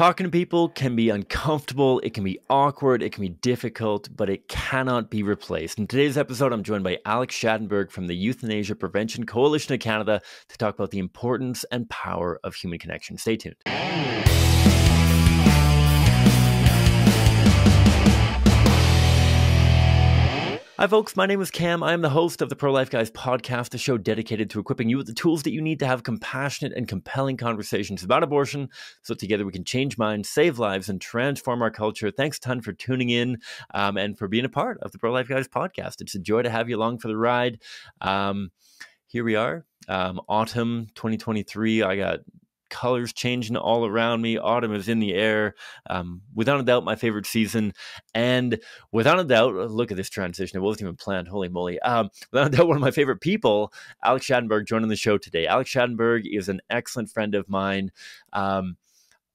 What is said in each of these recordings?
Talking to people can be uncomfortable, it can be awkward, it can be difficult, but it cannot be replaced. In today's episode, I'm joined by Alex Schadenberg from the Euthanasia Prevention Coalition of Canada to talk about the importance and power of human connection. Stay tuned. Hi, folks. My name is Cam. I am the host of the Pro Life Guys podcast, a show dedicated to equipping you with the tools that you need to have compassionate and compelling conversations about abortion so together we can change minds, save lives, and transform our culture. Thanks a ton for tuning in um, and for being a part of the Pro Life Guys podcast. It's a joy to have you along for the ride. Um, here we are, um, autumn 2023. I got colors changing all around me. Autumn is in the air. Um, without a doubt, my favorite season. And without a doubt, look at this transition. It wasn't even planned. Holy moly. Um, without a doubt, one of my favorite people, Alex Schadenberg, joining the show today. Alex Schadenberg is an excellent friend of mine. Um,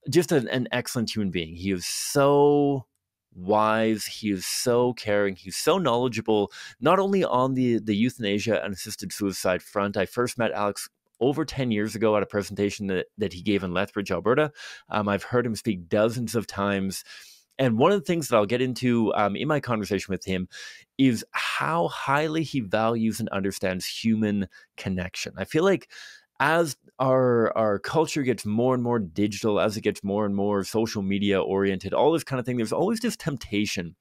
just an, an excellent human being. He is so wise. He is so caring. He's so knowledgeable, not only on the, the euthanasia and assisted suicide front. I first met Alex over 10 years ago at a presentation that, that he gave in Lethbridge, Alberta. Um, I've heard him speak dozens of times. And one of the things that I'll get into um, in my conversation with him is how highly he values and understands human connection. I feel like as our our culture gets more and more digital, as it gets more and more social media oriented, all this kind of thing, there's always this temptation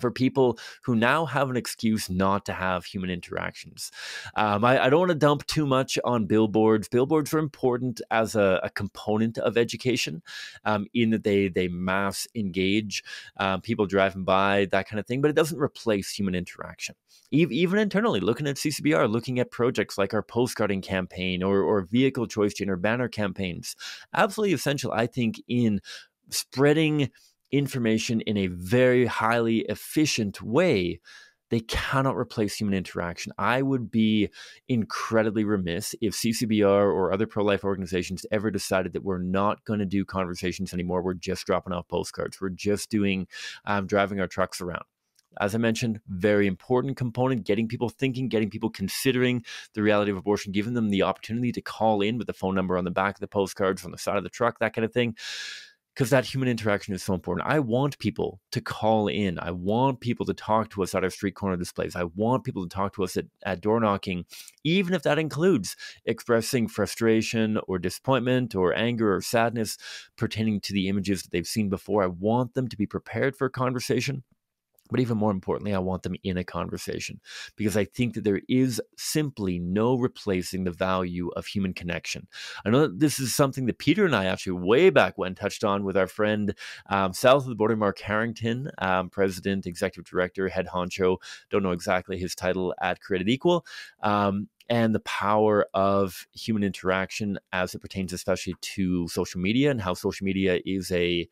for people who now have an excuse not to have human interactions. Um, I, I, don't want to dump too much on billboards. Billboards are important as a, a component of education, um, in that they they mass engage um, people driving by that kind of thing, but it doesn't replace human interaction. Even internally, looking at CCBR, looking at projects like our postcarding campaign or, or vehicle choice or banner campaigns, absolutely essential, I think, in spreading information in a very highly efficient way, they cannot replace human interaction. I would be incredibly remiss if CCBR or other pro life organizations ever decided that we're not going to do conversations anymore. We're just dropping off postcards. We're just doing um, driving our trucks around. As I mentioned, very important component getting people thinking, getting people considering the reality of abortion, giving them the opportunity to call in with the phone number on the back of the postcards, on the side of the truck, that kind of thing because that human interaction is so important. I want people to call in. I want people to talk to us at our street corner displays. I want people to talk to us at, at door knocking, even if that includes expressing frustration or disappointment or anger or sadness pertaining to the images that they've seen before. I want them to be prepared for a conversation. But even more importantly, I want them in a conversation because I think that there is simply no replacing the value of human connection. I know that this is something that Peter and I actually way back when touched on with our friend um, south of the border, Mark Harrington, um, president, executive director, head honcho. Don't know exactly his title at Created Equal. Um, and the power of human interaction as it pertains especially to social media and how social media is a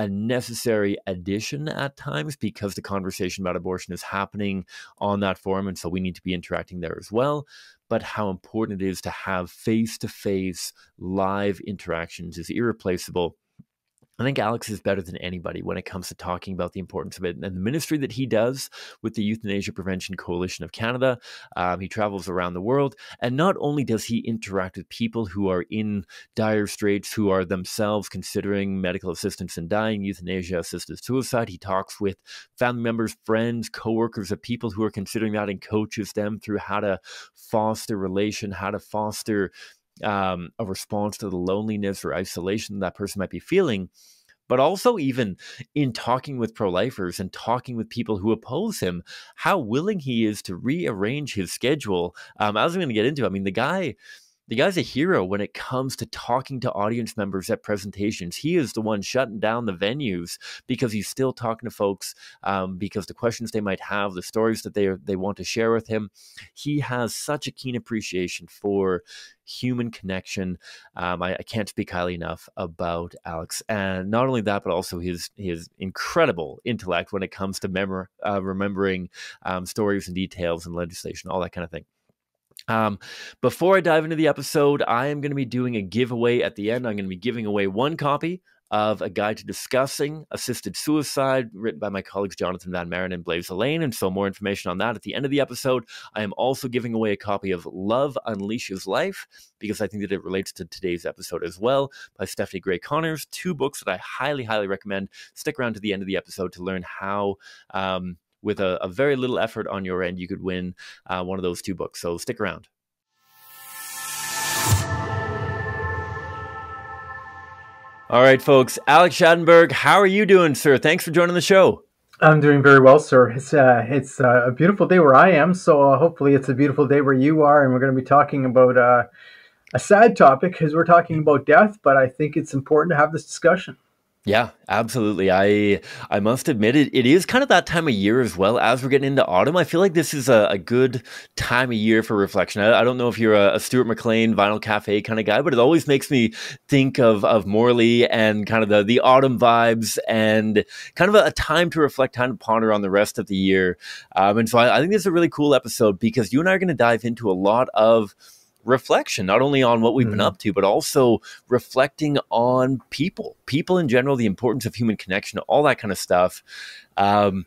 a necessary addition at times because the conversation about abortion is happening on that forum. And so we need to be interacting there as well. But how important it is to have face to face live interactions is irreplaceable I think Alex is better than anybody when it comes to talking about the importance of it and the ministry that he does with the Euthanasia Prevention Coalition of Canada. Um, he travels around the world, and not only does he interact with people who are in dire straits, who are themselves considering medical assistance in dying, euthanasia, assisted suicide, he talks with family members, friends, coworkers of people who are considering that and coaches them through how to foster relation, how to foster um, a response to the loneliness or isolation that person might be feeling but also even in talking with pro lifers and talking with people who oppose him, how willing he is to rearrange his schedule. Um, I was going to get into, I mean, the guy the guy's a hero when it comes to talking to audience members at presentations. He is the one shutting down the venues because he's still talking to folks um, because the questions they might have, the stories that they they want to share with him. He has such a keen appreciation for human connection. Um, I, I, can't speak highly enough about Alex, and not only that, but also his his incredible intellect when it comes to memor- uh, remembering um, stories and details and legislation, all that kind of thing. Um, before I dive into the episode, I am going to be doing a giveaway at the end. I'm going to be giving away one copy of A Guide to Discussing Assisted Suicide, written by my colleagues Jonathan Van Maren and Blaise Alleyne. And so, more information on that at the end of the episode. I am also giving away a copy of Love Unleashes Life because I think that it relates to today's episode as well by Stephanie Gray Connors. Two books that I highly, highly recommend. Stick around to the end of the episode to learn how. Um, with a, a, very little effort on your end, you could win uh, one of those two books. So stick around. All right, folks. Alex Schadenberg, how are you doing, sir? Thanks for joining the show. I'm doing very well, sir. It's uh, it's uh, a beautiful day where I am, so uh, hopefully it's a beautiful day where you are, and we're going to be talking about uh, a sad topic because we're talking about death. But I think it's important to have this discussion. Yeah, absolutely. I I must admit it, it is kind of that time of year as well as we're getting into autumn. I feel like this is a, a good time of year for reflection. I, I don't know if you're a, a, Stuart McLean Vinyl Cafe kind of guy, but it always makes me think of of Morley and kind of the the autumn vibes and kind of a, a time to reflect, time to ponder on the rest of the year. Um, and so I, I think this is a really cool episode because you and I are going to dive into a lot of reflection, not only on what we've mm-hmm. been up to, but also reflecting on people, people in general, the importance of human connection, all that kind of stuff. Um,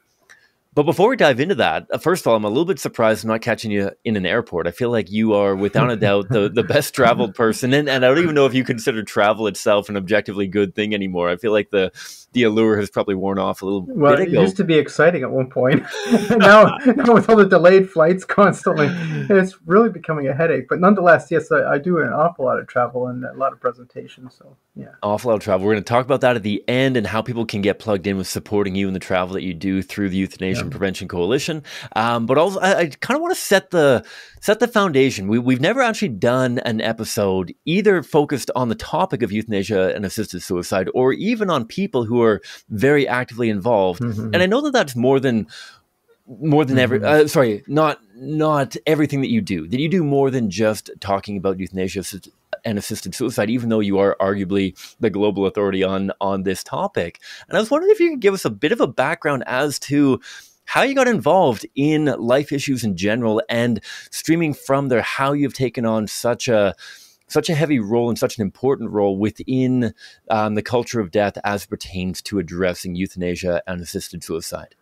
but before we dive into that, uh, first of all, I'm a little bit surprised I'm not catching you in an airport. I feel like you are, without a doubt, the, the best traveled person. And, and I don't even know if you consider travel itself an objectively good thing anymore. I feel like the the allure has probably worn off a little well, bit ago. it used to be exciting at one point. now, now, with all the delayed flights constantly, it's really becoming a headache. But nonetheless, yes, I, I, do an awful lot of travel and a lot of presentations. So, yeah. Awful lot of travel. We're going to talk about that at the end and how people can get plugged in with supporting you in the travel that you do through the Euthanasia yeah. Prevention Coalition. Um, but also, I, I kind of want to set the set the foundation. We, we've never actually done an episode either focused on the topic of euthanasia and assisted suicide or even on people who are very actively involved. Mm-hmm. And I know that that's more than more than mm-hmm. uh, sorry not not everything that you do that you do more than just talking about euthanasia and assisted suicide even though you are arguably the global authority on on this topic and i was wondering if you could give us a bit of a background as to how you got involved in life issues in general and streaming from there how you've taken on such a such a heavy role and such an important role within um, the culture of death as pertains to addressing euthanasia and assisted suicide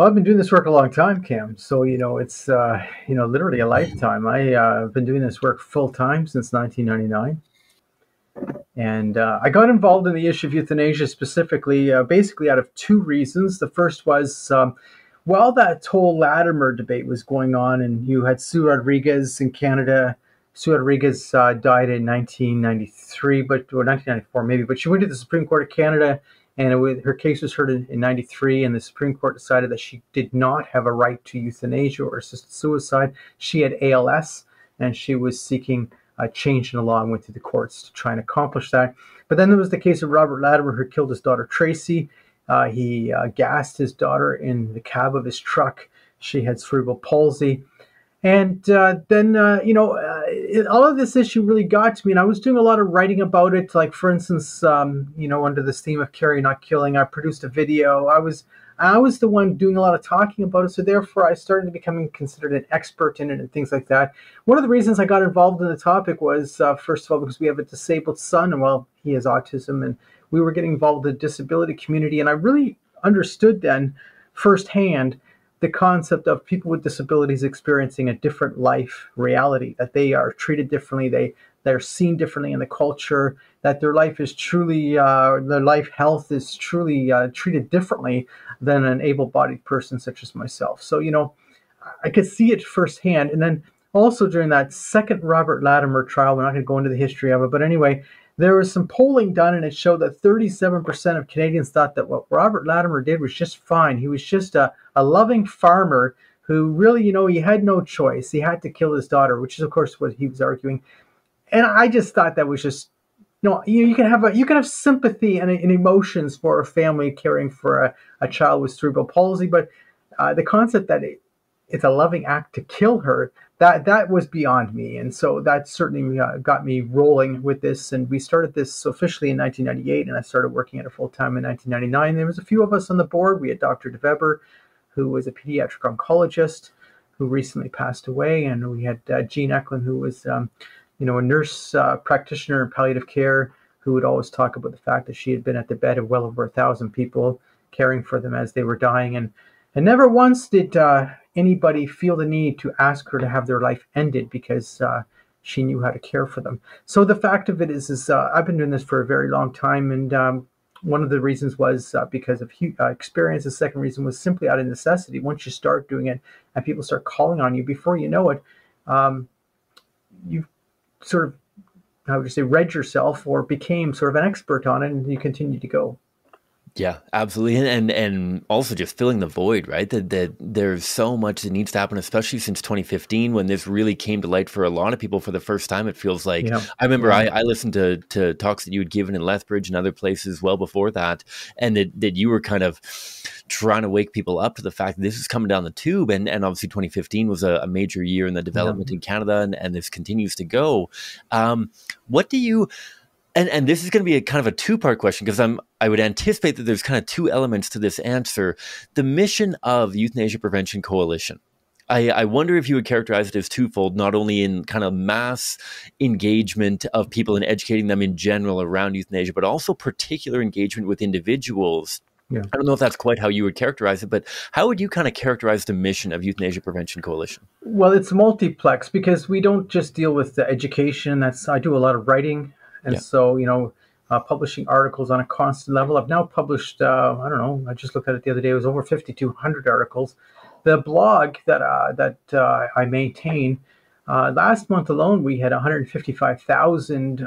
well, I've been doing this work a long time, Cam. So you know, it's uh, you know literally a lifetime. I uh, have been doing this work full time since 1999. And uh, I got involved in the issue of euthanasia specifically, uh, basically out of two reasons. The first was um, while that whole Latimer debate was going on, and you had Sue Rodriguez in Canada. Sue Rodriguez uh, died in 1993, but or 1994 maybe. But she went to the Supreme Court of Canada, and her case was heard in, in 93, and the Supreme Court decided that she did not have a right to euthanasia or assisted suicide. She had ALS, and she was seeking a change in the law and went to the courts to try and accomplish that. But then there was the case of Robert Latimer, who killed his daughter Tracy. Uh, he uh, gassed his daughter in the cab of his truck. She had cerebral palsy. And uh, then, uh, you know, uh, it, all of this issue really got to me. And I was doing a lot of writing about it. Like, for instance, um, you know, under this theme of caring, not killing, I produced a video. I was I was the one doing a lot of talking about it, so therefore I started becoming considered an expert in it and things like that. One of the reasons I got involved in the topic was, uh, first of all, because we have a disabled son, and well, he has autism, and we were getting involved in the disability community, and I really understood then firsthand the concept of people with disabilities experiencing a different life reality, that they are treated differently, they they're seen differently in the culture, that their life is truly, uh, their life health is truly uh, treated differently than an able bodied person such as myself. So, you know, I could see it firsthand. And then also during that second Robert Latimer trial, we're not going to go into the history of it, but anyway, there was some polling done and it showed that 37% of Canadians thought that what Robert Latimer did was just fine. He was just a, a loving farmer who really, you know, he had no choice. He had to kill his daughter, which is, of course, what he was arguing and I just thought that was just you know you, you can have a, you can have sympathy and, and, emotions for a family caring for a, a child with cerebral palsy, but uh, the concept that it, it's a loving act to kill her that that was beyond me, and so that certainly uh, got me rolling with this. And we started this officially in 1998, and I started working at it full time in 1999. There was a few of us on the board. We had Dr. DeVeber, who was a pediatric oncologist, who recently passed away, and we had uh, Jean Eklund, who was um, you know, a nurse uh, practitioner in palliative care. who would always talk about the fact that she had been at the bed of well over a thousand people, caring for them as they were dying, and and never once did uh, anybody feel the need to ask her to have their life ended because uh, she knew how to care for them. So the fact of it is, is uh, I've been doing this for a very long time, and um, one of the reasons was uh, because of uh, experience. The second reason was simply out of necessity. Once you start doing it, and people start calling on you, before you know it, um, you sort of how would say read yourself or became sort of an expert on it, and you continue to go. Yeah, absolutely, and, and and also just filling the void, right? That that there's so much that needs to happen, especially since 2015 when this really came to light for a lot of people for the first time. It feels like yeah. I remember yeah. I, I listened to to talks that you had given in Lethbridge and other places well before that, and that that you were kind of trying to wake people up to the fact that this is coming down the tube, and and obviously 2015 was a, a major year in the development yeah. in Canada, and and this continues to go. Um, what do you and and this is going to be a kind of a two part question because I'm I would anticipate that there's kind of two elements to this answer. The mission of Euthanasia Prevention Coalition. I, I wonder if you would characterize it as twofold, not only in kind of mass engagement of people and educating them in general around euthanasia, but also particular engagement with individuals yeah. I don't know if that's quite how you would characterize it, but how would you kind of characterize the mission of Euthanasia Prevention Coalition? Well, it's multiplex because we don't just deal with the education. That's I do a lot of writing and yeah. so, you know, uh, publishing articles on a constant level. I've now published, uh, I don't know, I just looked at it the other day. It was over 5,200 articles. The blog that uh, that uh, I maintain, uh, last month alone, we had 155,000 uh,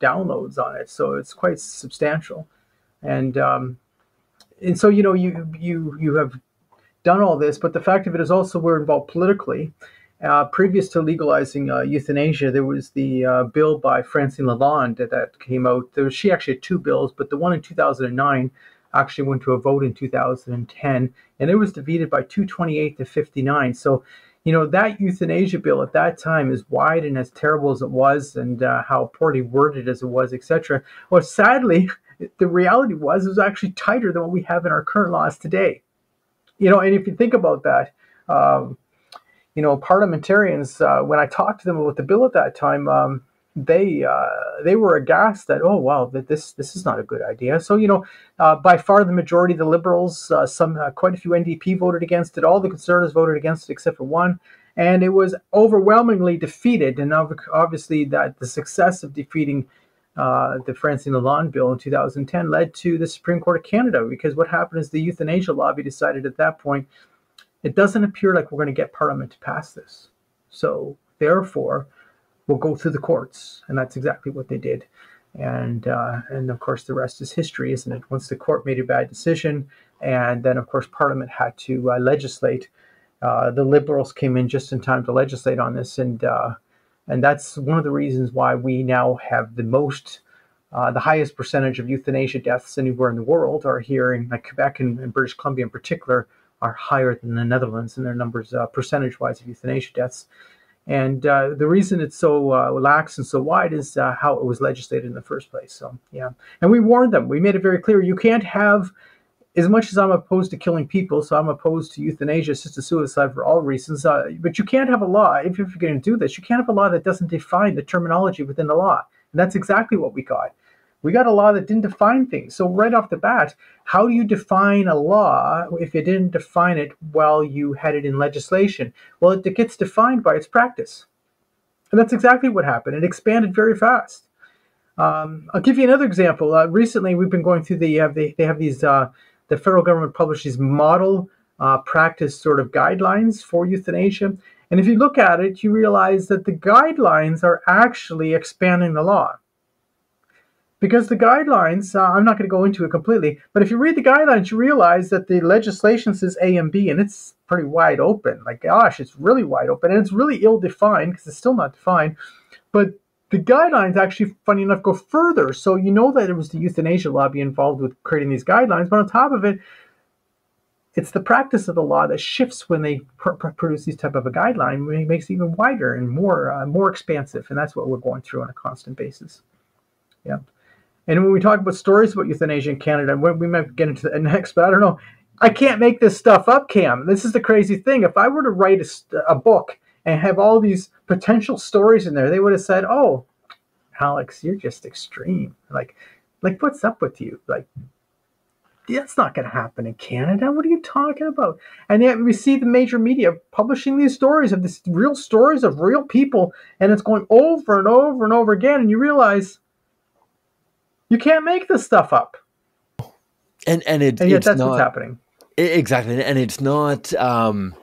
downloads on it. So it's quite substantial, and um, and so you know you you you have done all this, but the fact of it is also we're involved politically. Uh, previous to legalizing uh, euthanasia, there was the uh, bill by Francine Lalonde that, came out. There was, she actually had two bills, but the one in 2009 actually went to a vote in 2010, and it was defeated by 228 to 59. So, you know, that euthanasia bill at that time, as wide and as terrible as it was, and uh, how poorly worded as it was, etc. Well, sadly, the reality was it was actually tighter than what we have in our current laws today. You know, and if you think about that. Um, you know, parliamentarians, uh, when I talked to them about the bill at that time, um, they uh, they were aghast that oh wow that this this is not a good idea. So you know, uh, by far the majority of the Liberals, uh, some uh, quite a few NDP voted against it. All the Conservatives voted against it except for one, and it was overwhelmingly defeated. And obviously that the success of defeating uh, the Francine Lalonde bill in 2010 led to the Supreme Court of Canada because what happened is the euthanasia lobby decided at that point it doesn't appear like we're going to get Parliament to pass this. So, therefore, we'll go through the courts. And that's exactly what they did. And, uh, and of course, the rest is history, isn't it? Once the court made a bad decision, and then, of course, Parliament had to uh, legislate. Uh, the Liberals came in just in time to legislate on this. And, uh, and that's one of the reasons why we now have the most. Uh, the highest percentage of euthanasia deaths anywhere in the world are here in like Quebec and, and British Columbia in particular are higher than the Netherlands in their numbers, uh, percentage-wise, of euthanasia deaths. And uh, the reason it's so uh, lax and so wide is uh, how it was legislated in the first place. So, yeah. And we warned them. We made it very clear you can't have, as much as I'm opposed to killing people, so I'm opposed to euthanasia, assisted suicide for all reasons, uh, but you can't have a law, if you're going to do this, you can't have a law that doesn't define the terminology within the law. And that's exactly what we got. We got a law that didn't define things. So right off the bat, how do you define a law if you didn't define it while you had it in legislation? Well, it gets defined by its practice. And that's exactly what happened. It expanded very fast. Um, I'll give you another example. Uh, recently, we've been going through the, uh, they, they have these, uh, the federal government publishes model uh, practice sort of guidelines for euthanasia. And if you look at it, you realize that the guidelines are actually expanding the law because the guidelines, uh, I'm not going to go into it completely, but if you read the guidelines, you realize that the legislation says A and B, and it's pretty wide open. Like, gosh, it's really wide open, and it's really ill defined because it's still not defined. But the guidelines actually, funny enough, go further. So you know that it was the euthanasia lobby involved with creating these guidelines, but on top of it, it's the practice of the law that shifts when they pr- pr- produce these type of a guideline. It makes it even wider and more uh, more expansive, and that's what we're going through on a constant basis. Yeah. And when we talk about stories about euthanasia in Canada, we might get into that next, but I don't know. I can't make this stuff up, Cam. This is the crazy thing. If I were to write a, a book and have all these potential stories in there, they would have said, "Oh, Alex, you're just extreme. Like, like what's up with you? Like, that's not going to happen in Canada. What are you talking about? And yet we see the major media publishing these stories of these real stories of real people, and it's going over and over and over again. And you realize you can't make this stuff up. And and, it, and yet that's not, what's happening. Exactly, and it's not. Um,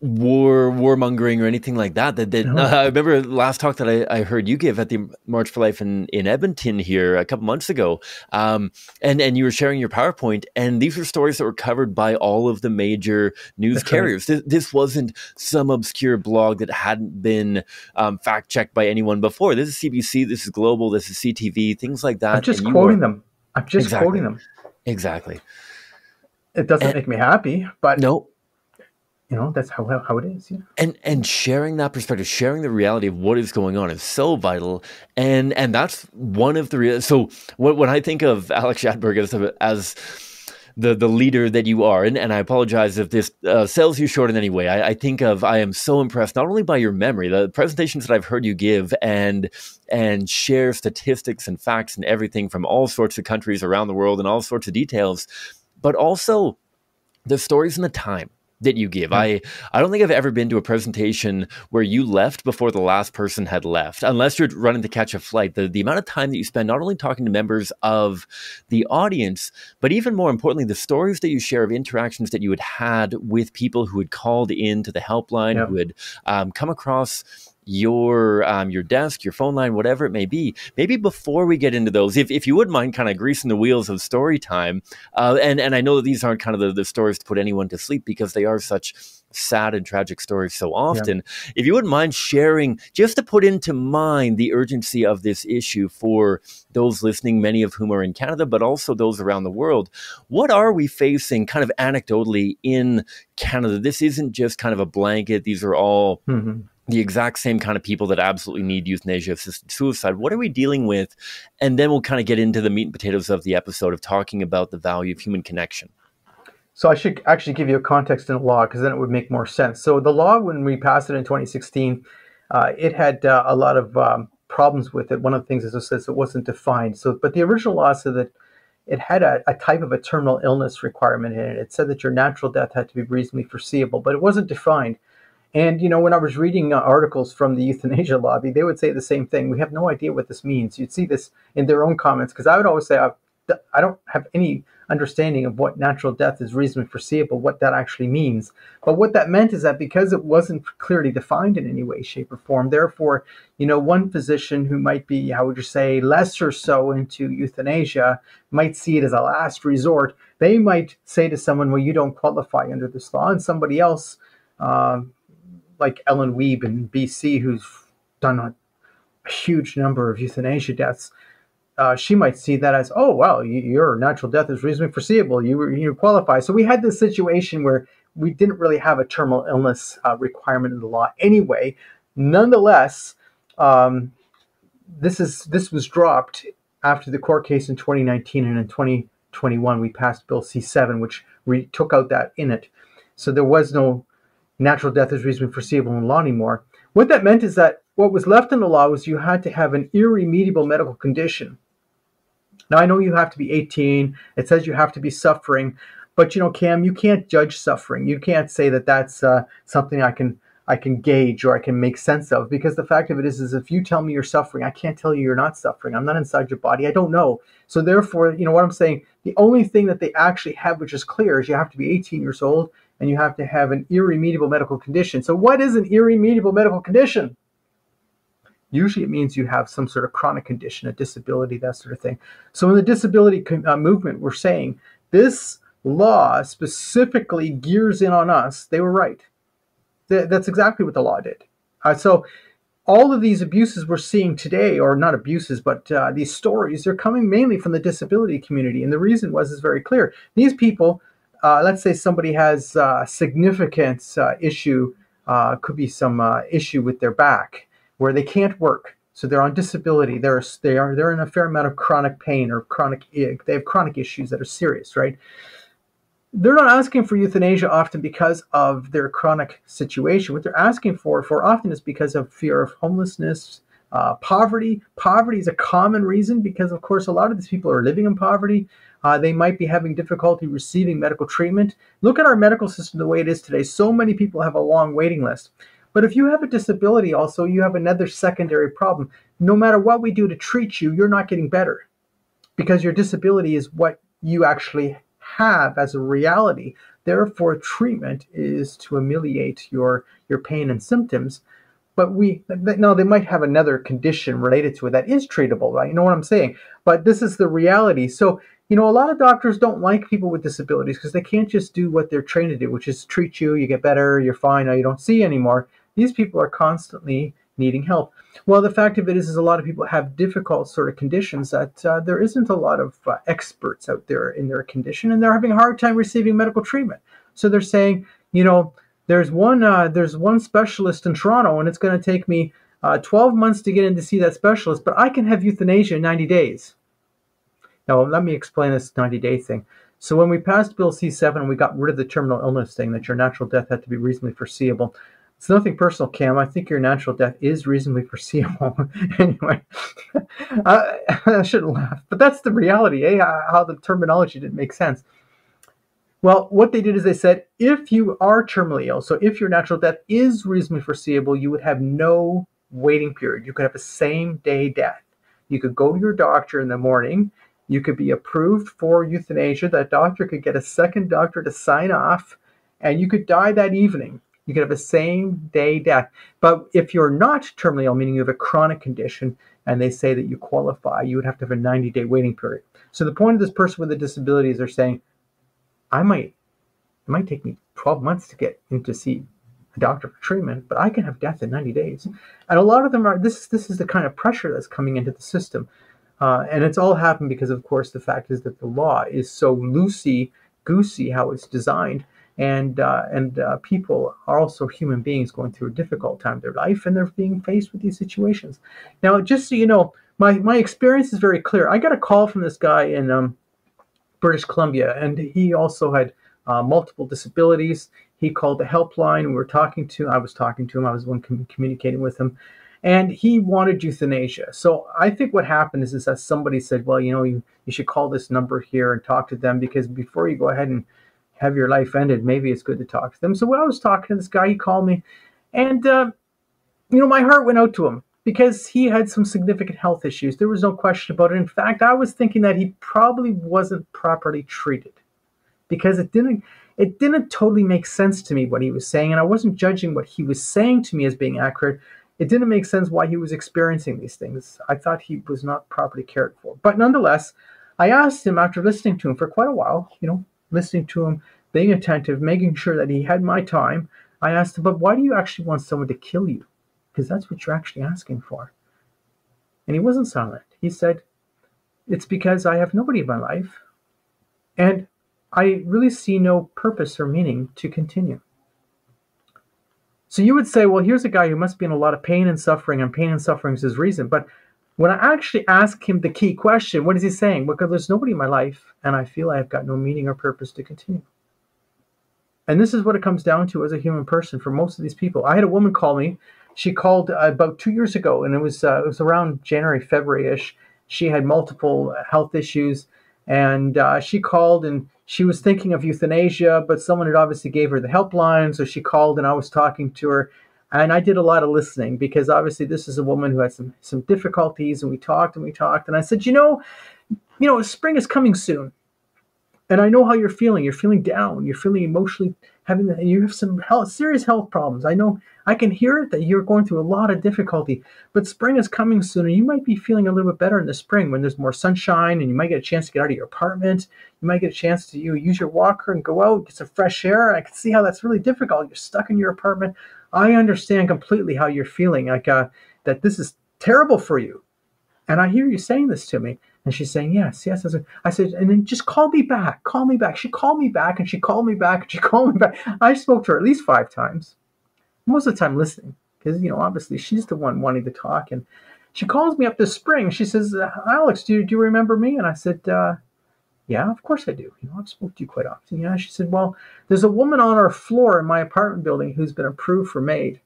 war warmongering or anything like that. That, that no. uh, I remember last talk that I, I, heard you give at the March for Life in, in Edmonton here a couple months ago, um, and and you were sharing your PowerPoint, and these were stories that were covered by all of the major news That's carriers. Right. This, this, wasn't some obscure blog that hadn't been um, fact checked by anyone before. This is CBC, this is Global, this is CTV, things like that. I'm just quoting them. I'm just exactly. quoting them. Exactly. It doesn't and, make me happy, but no, you know that's how how it is yeah. And and sharing that perspective sharing the reality of what is going on is so vital. And and that's one of the real so when, when i think of alex Schadenberg as as the the leader that you are and, and i apologize if this uh, sells you short in any way. I, I think of i am so impressed not only by your memory the presentations that i've heard you give and and share statistics and facts and everything from all sorts of countries around the world and all sorts of details but also the stories and the time that you give. I I don't think I've ever been to a presentation where you left before the last person had left, unless you're running to catch a flight. The the amount of time that you spend not only talking to members of the audience, but even more importantly, the stories that you share of interactions that you had had with people who had called in to the helpline, yep. who had um, come across your um, your desk, your phone line, whatever it may be. Maybe before we get into those, if, if you wouldn't mind kind of greasing the wheels of story time, uh, and and I know that these aren't kind of the, the stories to put anyone to sleep because they are such sad and tragic stories so often. Yeah. If you wouldn't mind sharing, just to put into mind the urgency of this issue for those listening, many of whom are in Canada, but also those around the world, what are we facing kind of anecdotally in Canada? This isn't just kind of a blanket, these are all. Mm-hmm the exact same kind of people that absolutely need euthanasia assisted suicide. What are we dealing with? And then we'll kind of get into the meat and potatoes of the episode of talking about the value of human connection. So I should actually give you a context in the law because then it would make more sense. So the law, when we passed it in 2016, uh, it had uh, a lot of um, problems with it. One of the things is it says it wasn't defined. So, but the original law said that it had a, a, type of a terminal illness requirement in it. It said that your natural death had to be reasonably foreseeable, but it wasn't defined. And you know, when I was reading uh, articles from the euthanasia lobby, they would say the same thing. We have no idea what this means. You'd see this in their own comments because I would always say I, I don't have any understanding of what natural death is reasonably foreseeable, what that actually means. But what that meant is that because it wasn't clearly defined in any way, shape, or form, therefore, you know, one physician who might be, how would you say, less or so into euthanasia might see it as a last resort. They might say to someone, well, you don't qualify under this law, and somebody else. Uh, like Ellen Wiebe in BC, who's done a, a huge number of euthanasia deaths, uh, she might see that as, oh, well, you, your natural death is reasonably foreseeable. You, you qualify. So we had this situation where we didn't really have a terminal illness uh, requirement in the law anyway. Nonetheless, um, this is this was dropped after the court case in 2019, and in 2021 we passed Bill C7, which re- took out that in it. So there was no natural death is reasonably foreseeable in law anymore. What that meant is that what was left in the law was you had to have an irremediable medical condition. Now I know you have to be 18. It says you have to be suffering, but you know, Cam, you can't judge suffering. You can't say that that's uh, something I can I can gauge or I can make sense of because the fact of it is, is if you tell me you're suffering, I can't tell you you're not suffering. I'm not inside your body. I don't know. So therefore, you know what I'm saying. The only thing that they actually have, which is clear, is you have to be 18 years old and you have to have an irremediable medical condition. So, what is an irremediable medical condition? Usually, it means you have some sort of chronic condition, a disability, that sort of thing. So, in the disability uh, movement, we're saying this law specifically gears in on us. They were right. Th- that's exactly what the law did. Uh, so, all of these abuses we're seeing today, or not abuses, but uh, these stories, they're coming mainly from the disability community. And the reason was is very clear. These people uh, let's say somebody has a significant uh, issue, uh, could be some uh, issue with their back where they can't work. So they're on disability. They're they are they're in a fair amount of chronic pain or chronic they have chronic issues that are serious, right? They're not asking for euthanasia often because of their chronic situation. What they're asking for for often is because of fear of homelessness, Uh, poverty. Poverty is a common reason because, of course, a lot of these people are living in poverty. Uh, they might be having difficulty receiving medical treatment. Look at our medical system the way it is today. So many people have a long waiting list. But if you have a disability, also, you have another secondary problem. No matter what we do to treat you, you're not getting better because your disability is what you actually have as a reality. Therefore, treatment is to ameliorate your, your pain and symptoms. But we, no, they might have another condition related to it that is treatable, right? You know what I'm saying? But this is the reality. So, you know, a lot of doctors don't like people with disabilities because they can't just do what they're trained to do, which is treat you, you get better, you're fine, now you don't see anymore. These people are constantly needing help. Well, the fact of it is, is a lot of people have difficult sort of conditions that uh, there isn't a lot of uh, experts out there in their condition, and they're having a hard time receiving medical treatment. So they're saying, you know, there's one uh, there's one specialist in Toronto, and it's going to take me uh, 12 months to get in to see that specialist, but I can have euthanasia in 90 days. Now, let me explain this 90 day thing. So when we passed Bill C7, we got rid of the terminal illness thing that your natural death had to be reasonably foreseeable. It's nothing personal, Cam. I think your natural death is reasonably foreseeable. anyway, I, I, shouldn't laugh, but that's the reality, eh? How the terminology didn't make sense. Well, what they did is they said if you are terminally ill, so if your natural death is reasonably foreseeable, you would have no waiting period. You could have a same day death. You could go to your doctor in the morning. You could be approved for euthanasia. That doctor could get a second doctor to sign off, and you could die that evening you could have a same day death. But if you're not terminally ill, meaning you have a chronic condition, and they say that you qualify, you would have to have a 90 day waiting period. So the point of this person with a disability is they're saying, I might, it might take me 12 months to get in to see a doctor for treatment, but I can have death in 90 days. And a lot of them are, this, this is the kind of pressure that's coming into the system. Uh, and it's all happened because, of course, the fact is that the law is so loosey goosey how it's designed and uh, and uh, people are also human beings going through a difficult time in their life, and they're being faced with these situations. Now, just so you know, my my experience is very clear. I got a call from this guy in um, British Columbia, and he also had uh, multiple disabilities. He called the helpline. We were talking to. I was talking to him. I was one communicating with him, and he wanted euthanasia. So I think what happened is, is that somebody said, "Well, you know, you, you should call this number here and talk to them because before you go ahead and have your life ended, maybe it's good to talk to them. So when I was talking to this guy, he called me, and uh, you know, my heart went out to him because he had some significant health issues. There was no question about it. In fact, I was thinking that he probably wasn't properly treated because it didn't it didn't totally make sense to me what he was saying, and I wasn't judging what he was saying to me as being accurate. It didn't make sense why he was experiencing these things. I thought he was not properly cared for. But nonetheless, I asked him after listening to him for quite a while, you know, listening to him, being attentive, making sure that he had my time. I asked him, but why do you actually want someone to kill you? Because that's what you're actually asking for. And he wasn't silent. He said, It's because I have nobody in my life. And I really see no purpose or meaning to continue. So you would say, well, here's a guy who must be in a lot of pain and suffering, and pain and suffering is his reason. But when I actually ask him the key question, what is he saying? Because there's nobody in my life, and I feel I have got no meaning or purpose to continue. And this is what it comes down to as a human person for most of these people. I had a woman call me. She called uh, about two years ago, and it was uh, it was around January, February ish. She had multiple health issues, and uh, she called and she was thinking of euthanasia, but someone had obviously gave her the helpline, so she called and I was talking to her and I did a lot of listening because obviously this is a woman who had some some difficulties, and we talked and we talked, and I said, you know, you know, spring is coming soon, and I know how you're feeling. You're feeling down. You're feeling emotionally having, and you have some health, serious health problems. I know. I can hear it that you're going through a lot of difficulty, but spring is coming soon, and you might be feeling a little bit better in the spring when there's more sunshine, and you might get a chance to get out of your apartment. You might get a chance to you know, use your walker and go out, get some fresh air. I can see how that's really difficult. You're stuck in your apartment. I understand completely how you're feeling, like uh, that this is terrible for you. And I hear you saying this to me. And she's saying, yes, yes. I said, I said, and then just call me back. Call me back. She called me back and she called me back and she called me back. I spoke to her at least five times, most of the time listening, because, you know, obviously she's the one wanting to talk. And she calls me up this spring. She says, Alex, do you, do you remember me? And I said, uh, yeah, of course I do. You know, I've spoken to you quite often. Yeah. She said, Well, there's a woman on our floor in my apartment building who's been approved for MAID.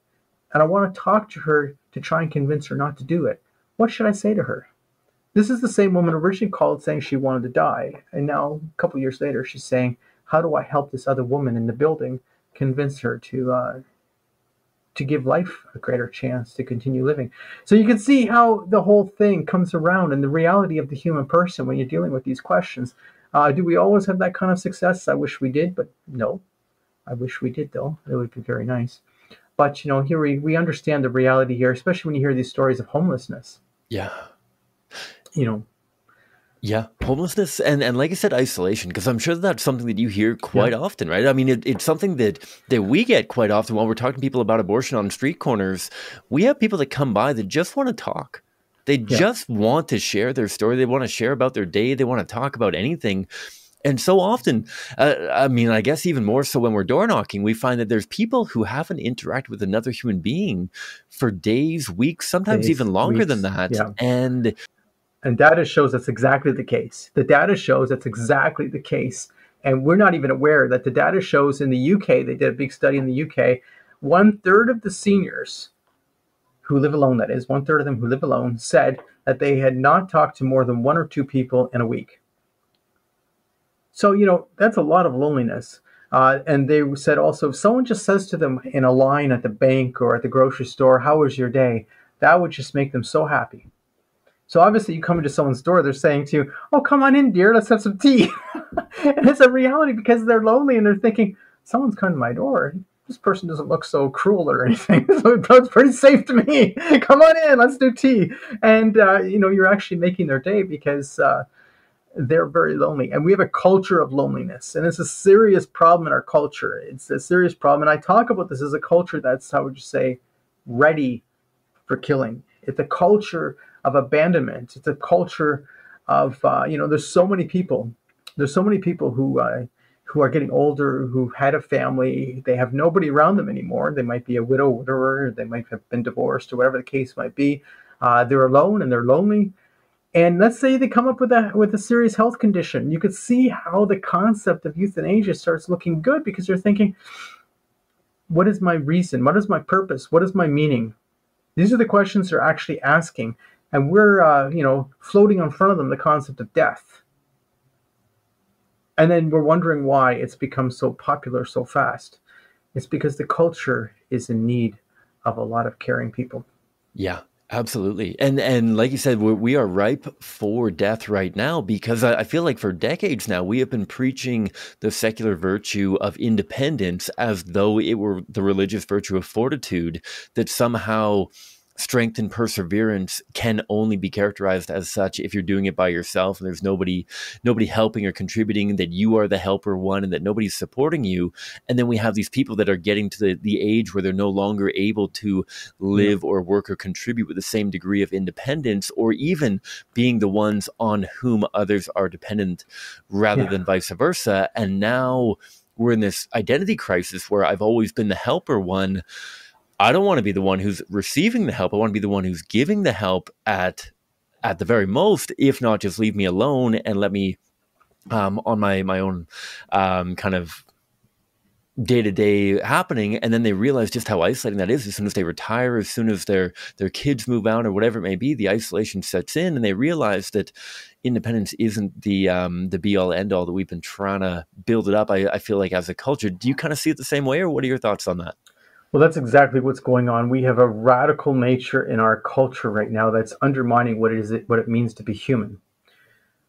and I want to talk to her to try and convince her not to do it. What should I say to her? This is the same woman originally called saying she wanted to die. And now, a couple years later, she's saying, How do I help this other woman in the building convince her to uh, to give life a greater chance to continue living. So you can see how the whole thing comes around and the reality of the human person when you're dealing with these questions. Uh, do we always have that kind of success? I wish we did, but no. I wish we did, though. It would be very nice. But, you know, here we, we understand the reality here, especially when you hear these stories of homelessness. Yeah. You know, yeah, homelessness and, and like I said, isolation, because I'm sure that's something that you hear quite yeah. often, right? I mean, it, it's something that, that we get quite often while we're talking to people about abortion on street corners. We have people that come by that just want to talk. They yeah. just want to share their story. They want to share about their day. They want to talk about anything. And so often, uh, I mean, I guess even more so when we're door knocking, we find that there's people who haven't interacted with another human being for days, weeks, sometimes days, even longer weeks, than that. Yeah. And and data shows that's exactly the case. The data shows that's exactly the case. And we're not even aware that the data shows in the UK, they did a big study in the UK, one third of the seniors who live alone, that is, one third of them who live alone, said that they had not talked to more than one or two people in a week. So, you know, that's a lot of loneliness. Uh, and they said also, if someone just says to them in a line at the bank or at the grocery store, How was your day? That would just make them so happy. So obviously, you come into someone's door, they're saying to you, "Oh, come on in, dear. Let's have some tea." and it's a reality because they're lonely and they're thinking, "Someone's coming to my door. This person doesn't look so cruel or anything, so it's pretty safe to me. come on in. Let's do tea." And uh, you know, you're actually making their day because. Uh, they're very lonely and we have a culture of loneliness and it's a serious problem in our culture it's a serious problem and i talk about this as a culture that's how would you say ready for killing it's a culture of abandonment. It's a culture of uh, you know. There's so many people. There's so many people who uh, who are getting older, who had a family. They have nobody around them anymore. They might be a widow, widower. They might have been divorced, or whatever the case might be. Uh, they're alone and they're lonely. And let's say they come up with a with a serious health condition. You could see how the concept of euthanasia starts looking good because you're thinking, what is my reason? What is my purpose? What is my meaning? These are the questions they're actually asking and we're uh, you know floating in front of them the concept of death. And then we're wondering why it's become so popular so fast. It's because the culture is in need of a lot of caring people. Yeah absolutely. And and like you said we are ripe for death right now because I feel like for decades now we have been preaching the secular virtue of independence as though it were the religious virtue of fortitude that somehow strength and perseverance can only be characterized as such if you're doing it by yourself and there's nobody nobody helping or contributing that you are the helper one and that nobody's supporting you and then we have these people that are getting to the, the age where they're no longer able to live yeah. or work or contribute with the same degree of independence or even being the ones on whom others are dependent rather yeah. than vice versa and now we're in this identity crisis where I've always been the helper one I don't want to be the one who's receiving the help. I want to be the one who's giving the help at at the very most, if not just leave me alone and let me um, on my my own um, kind of day to day happening, and then they realize just how isolating that is. As soon as they retire, as soon as their their kids move out, or whatever it may be, the isolation sets in, and they realize that independence isn't the um, the be all end all that we've been trying to build it up. I, I feel like as a culture, do you kind of see it the same way, or what are your thoughts on that? Well, that's exactly what's going on. We have a radical nature in our culture right now that's undermining what it is what it means to be human.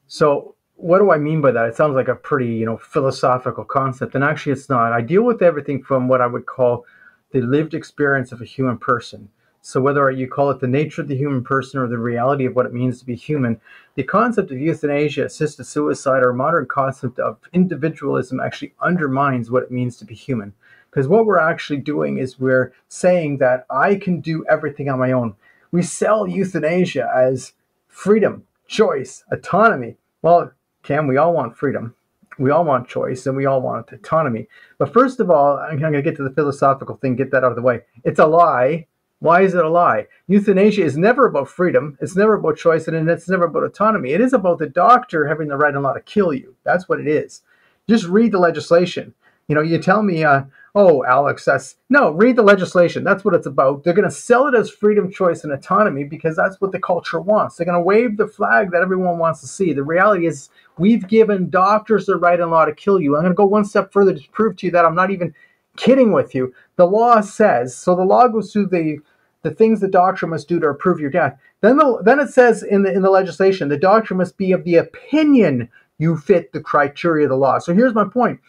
So, what do I mean by that? It sounds like a pretty, you know, philosophical concept, and actually it's not. I deal with everything from what I would call the lived experience of a human person. So, whether you call it the nature of the human person or the reality of what it means to be human, the concept of euthanasia, assisted suicide, or modern concept of individualism actually undermines what it means to be human. Because what we're actually doing is we're saying that I can do everything on my own. We sell euthanasia as freedom, choice, autonomy. Well, Cam, we all want freedom. We all want choice and we all want autonomy. But first of all, I'm going to get to the philosophical thing, get that out of the way. It's a lie. Why is it a lie? Euthanasia is never about freedom. It's never about choice and it's never about autonomy. It is about the doctor having the right and law to kill you. That's what it is. Just read the legislation. You know, you tell me, uh, oh, Alex, that's no, read the legislation. That's what it's about. They're going to sell it as freedom, choice, and autonomy because that's what the culture wants. They're going to wave the flag that everyone wants to see. The reality is, we've given doctors the right and law to kill you. I'm going to go one step further to prove to you that I'm not even kidding with you. The law says so. The law goes through the the things the doctor must do to approve your death. Then, the, then it says in the in the legislation, the doctor must be of the opinion you fit the criteria of the law. So here's my point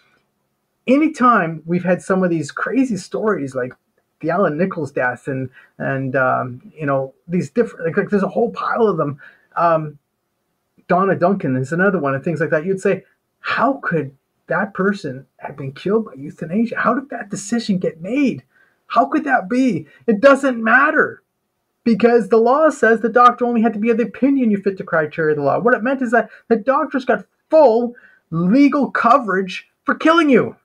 anytime we've had some of these crazy stories like the Alan Nichols death and and um, you know these different like, like, there's a whole pile of them. Um, Donna Duncan is another one and things like that. You'd say, how could that person have been killed by euthanasia? How did that decision get made? How could that be? It doesn't matter because the law says the doctor only had to be of the opinion you fit the criteria of the law. What it meant is that the doctors got full legal coverage for killing you.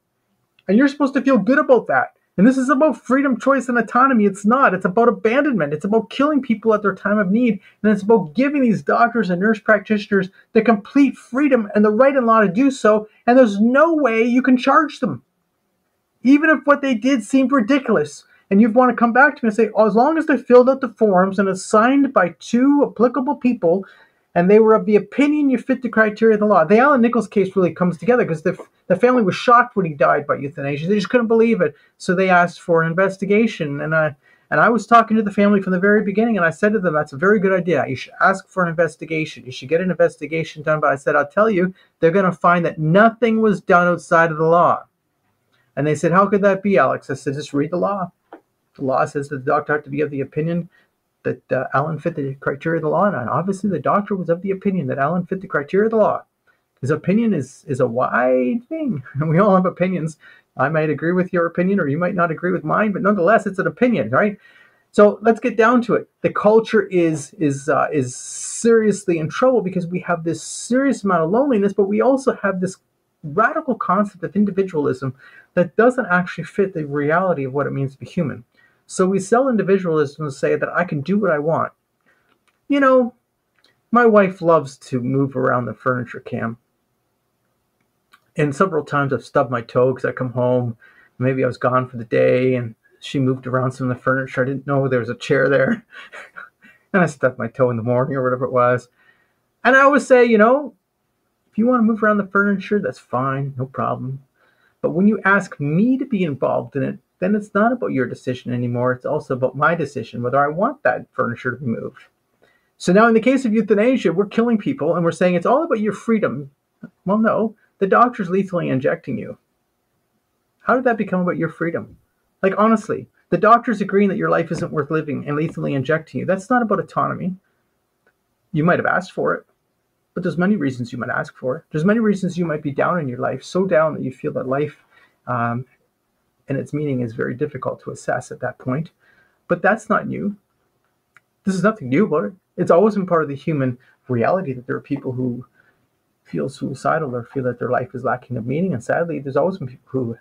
And you're supposed to feel good about that. And this is about freedom, choice, and autonomy. It's not. It's about abandonment. It's about killing people at their time of need. And it's about giving these doctors and nurse practitioners the complete freedom and the right and law to do so. And there's no way you can charge them. Even if what they did seemed ridiculous. And you want to come back to me and say, oh, as long as they filled out the forms and it's signed by two applicable people and they were of the opinion you fit the criteria of the law. The Alan Nichols case really comes together because the, the family was shocked when he died by euthanasia. They just couldn't believe it. So they asked for an investigation. And I, and I was talking to the family from the very beginning, and I said to them, That's a very good idea. You should ask for an investigation. You should get an investigation done. But I said, I'll tell you, they're going to find that nothing was done outside of the law. And they said, How could that be, Alex? I said, Just read the law. The law says that the doctor had to be of the opinion that uh, Alan fit the criteria of the law, and obviously the doctor was of the opinion that Alan fit the criteria of the law. His opinion is is a wide thing, and we all have opinions. I might agree with your opinion, or you might not agree with mine, but nonetheless, it's an opinion, right? So let's get down to it. The culture is is uh, is seriously in trouble because we have this serious amount of loneliness, but we also have this radical concept of individualism that doesn't actually fit the reality of what it means to be human. So we sell individualism and say that I can do what I want. You know, my wife loves to move around the furniture cam. And several times I've stubbed my toe because I come home, maybe I was gone for the day, and she moved around some of the furniture. I didn't know there was a chair there. and I stubbed my toe in the morning or whatever it was. And I always say, you know, if you want to move around the furniture, that's fine, no problem. But when you ask me to be involved in it, then it's not about your decision anymore. It's also about my decision whether I want that furniture to be moved. So now, in the case of euthanasia, we're killing people and we're saying it's all about your freedom. Well, no, the doctor's lethally injecting you. How did that become about your freedom? Like, honestly, the doctor's agreeing that your life isn't worth living and lethally injecting you. That's not about autonomy. You might have asked for it, but there's many reasons you might ask for it. There's many reasons you might be down in your life, so down that you feel that life um, and its meaning is very difficult to assess at that point. But that's not new. This is nothing new about it. It's always been part of the human reality that there are people who feel suicidal or feel that their life is lacking of meaning. And sadly, there's always been people who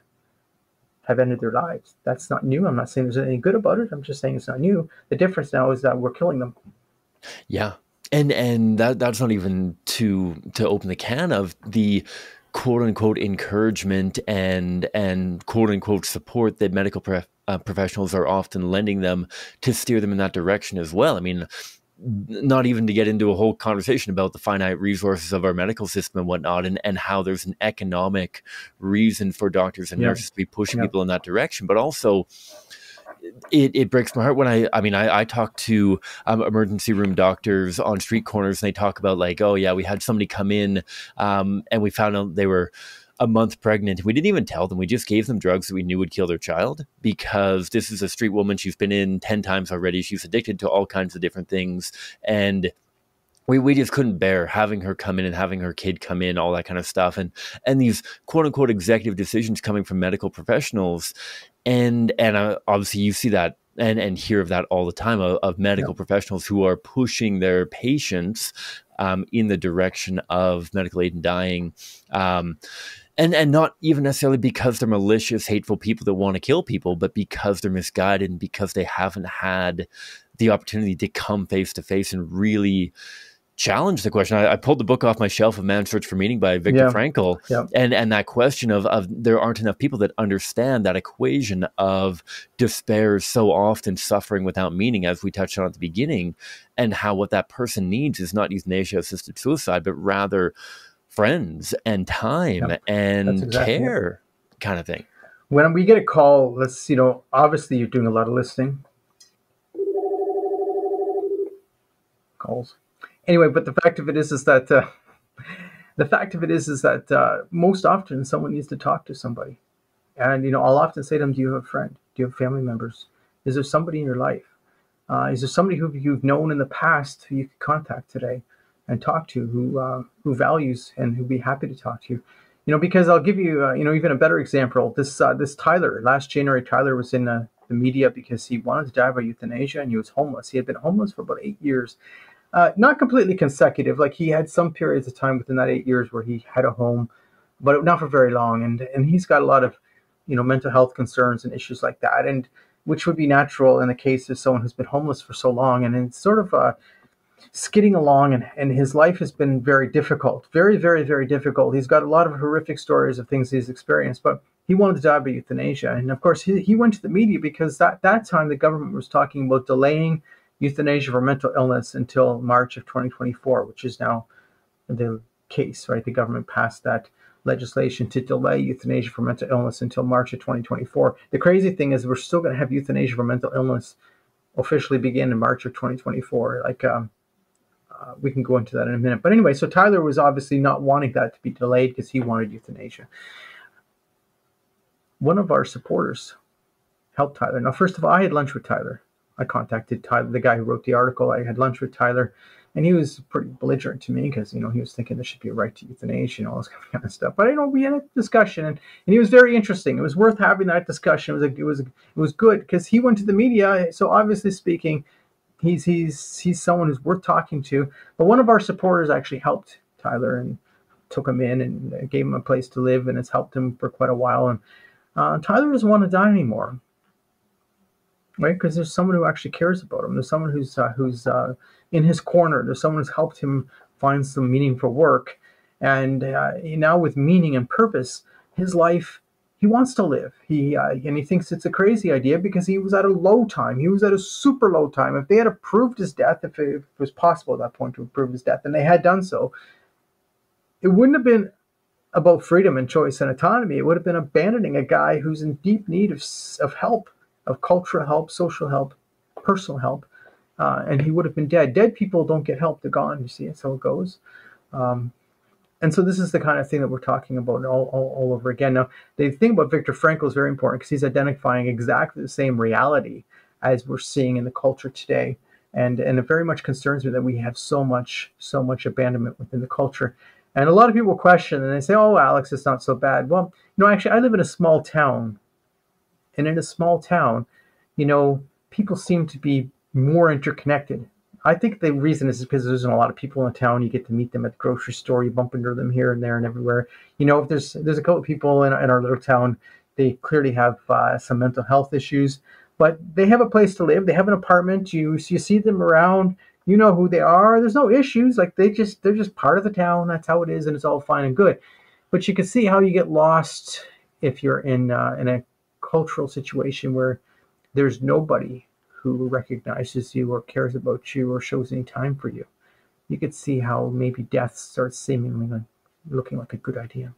have ended their lives. That's not new. I'm not saying there's anything good about it. I'm just saying it's not new. The difference now is that we're killing them. Yeah. And and that that's not even to to open the can of the quote unquote encouragement and and quote unquote support that medical uh, professionals are often lending them to steer them in that direction as well. I mean, not even to get into a whole conversation about the finite resources of our medical system and whatnot, and, and how there's an economic reason for doctors and yeah. nurses to be pushing yeah. people in that direction, but also it, it breaks my heart when I I mean I, I talk to um, emergency room doctors on street corners and they talk about like oh yeah we had somebody come in um, and we found out they were a month pregnant. We didn't even tell them. We just gave them drugs that we knew would kill their child because this is a street woman. She's been in 10 times already. She's addicted to all kinds of different things. And we, we just couldn't bear having her come in and having her kid come in, all that kind of stuff. And and these quote unquote executive decisions coming from medical professionals and and uh, obviously you see that and and hear of that all the time of, of medical professionals who are pushing their patients um, in the direction of medical aid and dying. Um, and, and not even necessarily because they're malicious, hateful people that want to kill people, but because they're misguided and because they haven't had the opportunity to come face to face and really challenge the question. I, I, pulled the book off my shelf of Man's Search for Meaning by Viktor yeah. Frankl, yeah. and and that question of of there aren't enough people that understand that equation of despair so often suffering without meaning, as we touched on at the beginning, and how what that person needs is not euthanasia assisted suicide, but rather friends and time and exactly care, it. kind of thing. When we get a call, let's you know, obviously you're doing a lot of listening. Calls anyway, but the fact of it is, is that uh, the fact of it is, is that uh, most often someone needs to talk to somebody, and you know, I'll often say to them, "Do you have a friend? Do you have family members? Is there somebody in your life? Uh, is there somebody who you've known in the past who you could contact today and talk to, who uh, who values and who'd be happy to talk to you?" You know, because I'll give you, uh, you know, even a better example. This uh, this Tyler last January, Tyler was in the media because he wanted to die by euthanasia and he was homeless. He had been homeless for about eight years uh, not completely consecutive. Like he had some periods of time within that eight years where he had a home, but not for very long. And and he's got a lot of, you know, mental health concerns and issues like that, and which would be natural in the case of someone who's been homeless for so long. And it's sort of uh, skidding along, and, and his life has been very difficult, very, very, very difficult. He's got a lot of horrific stories of things he's experienced, but he wanted to die by euthanasia. And of course, he, he went to the media because that that time the government was talking about delaying euthanasia for mental illness until March of 2024, which is now the case, right? The government passed that legislation to delay euthanasia for mental illness until March of 2024. The crazy thing is, we're still going to have euthanasia for mental illness officially begin in March of 2024. Like, um, uh, we can go into that in a minute. But anyway, so Tyler was obviously not wanting that to be delayed because he wanted euthanasia. One of our supporters helped Tyler. Now, first of all, I had lunch with Tyler I contacted Tyler, the guy who wrote the article. I had lunch with Tyler, and he was pretty belligerent to me because you know he was thinking there should be a right to euthanasia and all this kind of stuff. But you know we had a discussion, and, and he was very interesting. It was worth having that discussion. It was it was it was good because he went to the media. So obviously speaking, he's he's he's someone who's worth talking to. But one of our supporters actually helped Tyler and took him in and gave him a place to live, and it's helped him for quite a while. And uh, Tyler doesn't want to die anymore right? Because there's someone who actually cares about him. There's someone who's uh, who's uh, in his corner. There's someone who's helped him find some meaningful work, and uh, now with meaning and purpose, his life he wants to live. He uh, and he thinks it's a crazy idea because he was at a low time. He was at a super low time. If they had approved his death, if it, if it was possible at that point to approve his death, and they had done so, it wouldn't have been about freedom and choice and autonomy. It would have been abandoning a guy who's in deep need of of help of cultural help, social help, personal help, uh, and he would have been dead. Dead people don't get help; they're gone. You see, that's how it goes. Um, and so this is the kind of thing that we're talking about all, all, all over again. Now, the thing about Viktor Frankl is very important because he's identifying exactly the same reality as we're seeing in the culture today. And, and it very much concerns me that we have so much so much abandonment within the culture. And a lot of people question and they say, "Oh, Alex, it's not so bad." Well, you know, actually, I live in a small town and in a small town, you know, people seem to be more interconnected. I think the reason is because there isn't a lot of people in town. You get to meet them at the grocery store. You bump into them here and there and everywhere. You know, if there's there's a couple of people in, in our little town, they clearly have uh, some mental health issues, but they have a place to live. They have an apartment. You you see them around. You know who they are. There's no issues. Like they just they're just part of the town. That's how it is, and it's all fine and good. But you can see how you get lost if you're in uh, in a cultural situation where there's nobody who recognizes you or cares about you or shows any time for you, you could see how maybe death starts seemingly like looking like a good idea.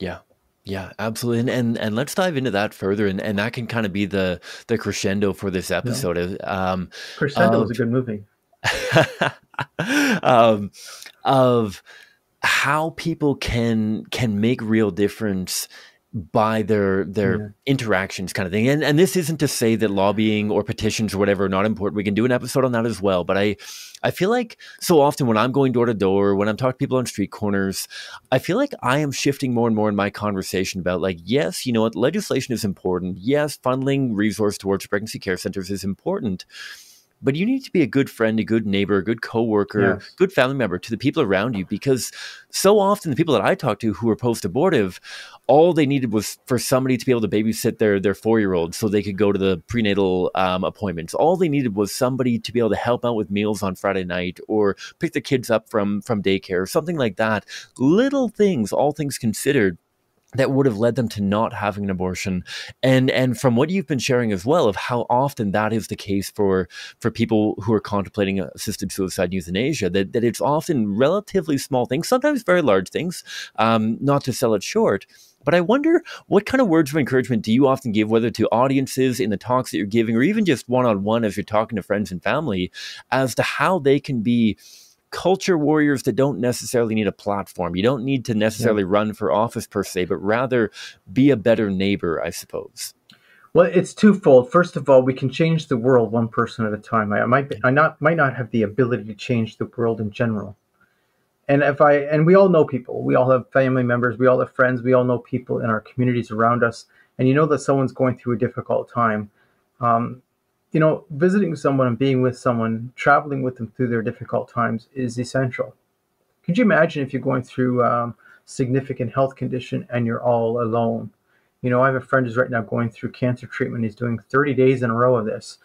Yeah. Yeah, absolutely. And, and and let's dive into that further and, and that can kind of be the the crescendo for this episode. Yeah. Um Crescendo um, is a good movie. um of how people can can make real difference by their their yeah. interactions kind of thing. And and this isn't to say that lobbying or petitions or whatever are not important. We can do an episode on that as well. But i i feel like so often when i'm going door to door when i'm talking to people on street corners i feel like i am shifting more and more in my conversation about like yes you know what? Legislation is important. Yes funneling resource towards pregnancy care centers is important but you need to be a good friend, a good neighbor, a good coworker, yes. good family member to the people around you because so often the people that I talk to who are post abortive, all they needed was for somebody to be able to babysit their their four year old so they could go to the prenatal um, appointments. All they needed was somebody to be able to help out with meals on Friday night or pick the kids up from from daycare, or something like that. Little things, all things considered that would have led them to not having an abortion. And and from what you've been sharing as well of how often that is the case for for people who are contemplating assisted suicide and euthanasia that, that it's often relatively small things sometimes very large things um, not to sell it short. But I wonder what kind of words of encouragement do you often give, whether to audiences in the talks that you're giving, or even just one on one as you're talking to friends and family, as to how they can be culture warriors that don't necessarily need a platform. You don't need to necessarily yeah. run for office per se, but rather be a better neighbor, I suppose. Well, it's twofold. First of all, we can change the world one person at a time. I might, I not, might not have the ability to change the world in general. And if I, and we all know people, we all have family members, we all have friends, we all know people in our communities around us, and you know that someone's going through a difficult time. Um, you know, visiting someone and being with someone, traveling with them through their difficult times is essential. Could you imagine if you're going through um, significant health condition and you're all alone? You know, I have a friend who's right now going through cancer treatment. He's doing 30 days in a row of this.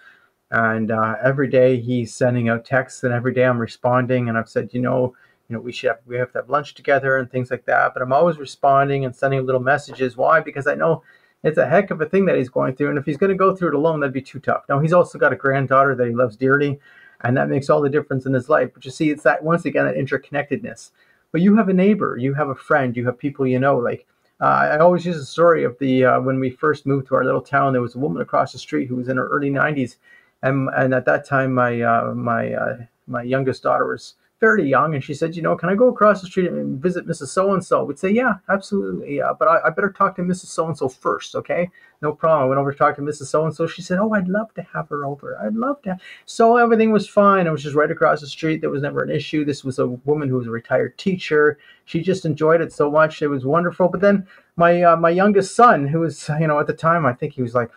And uh, every day he's sending out texts, and every day I'm responding. And I've said, you know, you know, we should have, we have to have lunch together and things like that. But I'm always responding and sending little messages. Why? Because I know it's a heck of a thing that he's going through. And if he's going to go through it alone, that'd be too tough. Now, he's also got a granddaughter that he loves dearly, and that makes all the difference in his life. But you see, it's that, once again, that interconnectedness. But you have a neighbor, you have a friend, you have people you know. Like, uh, I always use the story of the uh, when we first moved to our little town, there was a woman across the street who was in her early 90s. And, and at that time, my, uh, my, uh, my youngest daughter was fairly young, and she said, "You know, can I go across the street and visit Mrs. So and So?" We'd say, "Yeah, absolutely, yeah, but I, I better talk to Mrs. So and So first, okay?" No problem. I went over to talk to Mrs. So and So. She said, "Oh, I'd love to have her over. I'd love to." So everything was fine. It was just right across the street. There was never an issue. This was a woman who was a retired teacher. She just enjoyed it so much. It was wonderful. But then my uh, my youngest son, who was you know at the time I think he was like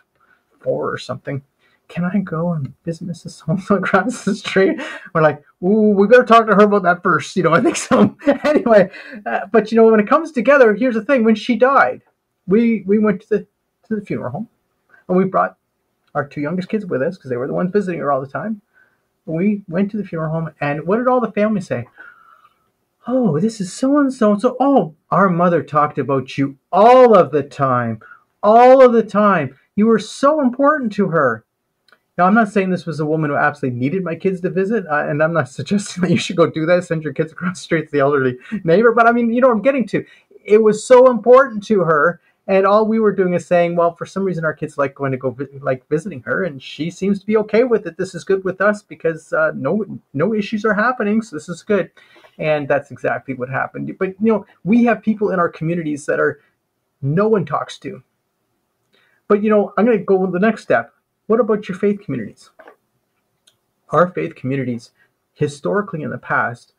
four or something can I go and visit Mrs. So across the street? We're like, ooh, we better talk to her about that first. You know, I think so. anyway, uh, but you know, when it comes together, here's the thing: when she died, we we went to the to the funeral home, and we brought our two youngest kids with us because they were the ones visiting her all the time. We went to the funeral home, and what did all the family say? Oh, this is so and so and so. Oh, our mother talked about you all of the time, all of the time. You were so important to her. Now, I'm not saying this was a woman who absolutely needed my kids to visit, uh, and I'm not suggesting that you should go do that, send your kids across the street to the elderly neighbor, but I mean, you know what I'm getting to. It was so important to her, and all we were doing is saying, well, for some reason our kids like going to go vi- like visiting her, and she seems to be okay with it. This is good with us because uh, no no issues are happening, so this is good, and that's exactly what happened. But you know, we have people in our communities that are no one talks to. But you know, I'm going to go the next step what about your faith communities? Our faith communities, historically in the past,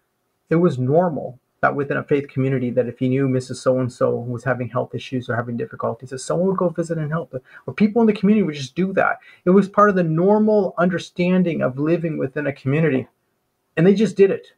it was normal that within a faith community that if you knew Mrs. So and so was having health issues or having difficulties, that someone would go visit and help. Or people in the community would just do that. It was part of the normal understanding of living within a community. And they just did it.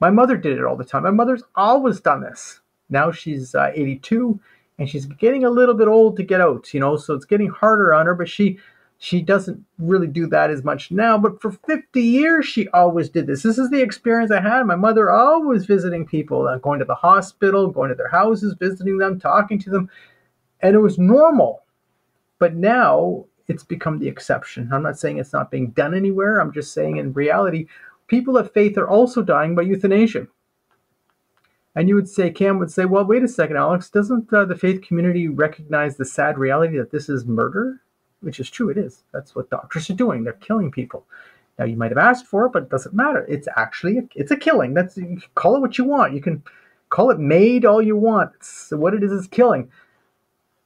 My mother did it all the time. My mother's always done this. Now she's uh, 82 and she's getting a little bit old to get out, you know, so it's getting harder on her, but she she doesn't really do that as much now, but for 50 years she always did this. This is the experience I had. My mother always visiting people, uh, going to the hospital, going to their houses, visiting them, talking to them, and it was normal. But now it's become the exception. I'm not saying it's not being done anywhere. I'm just saying in reality, people of faith are also dying by euthanasia. And you would say, Cam would say, well, wait a second, Alex, doesn't uh, the faith community recognize the sad reality that this is murder? Which is true. It is. That's what doctors are doing. They're killing people. Now you might have asked for it, but it doesn't matter. It's actually a, it's a killing. That's you call it what you want. You can call it MAID all you want. It's, what it is is killing.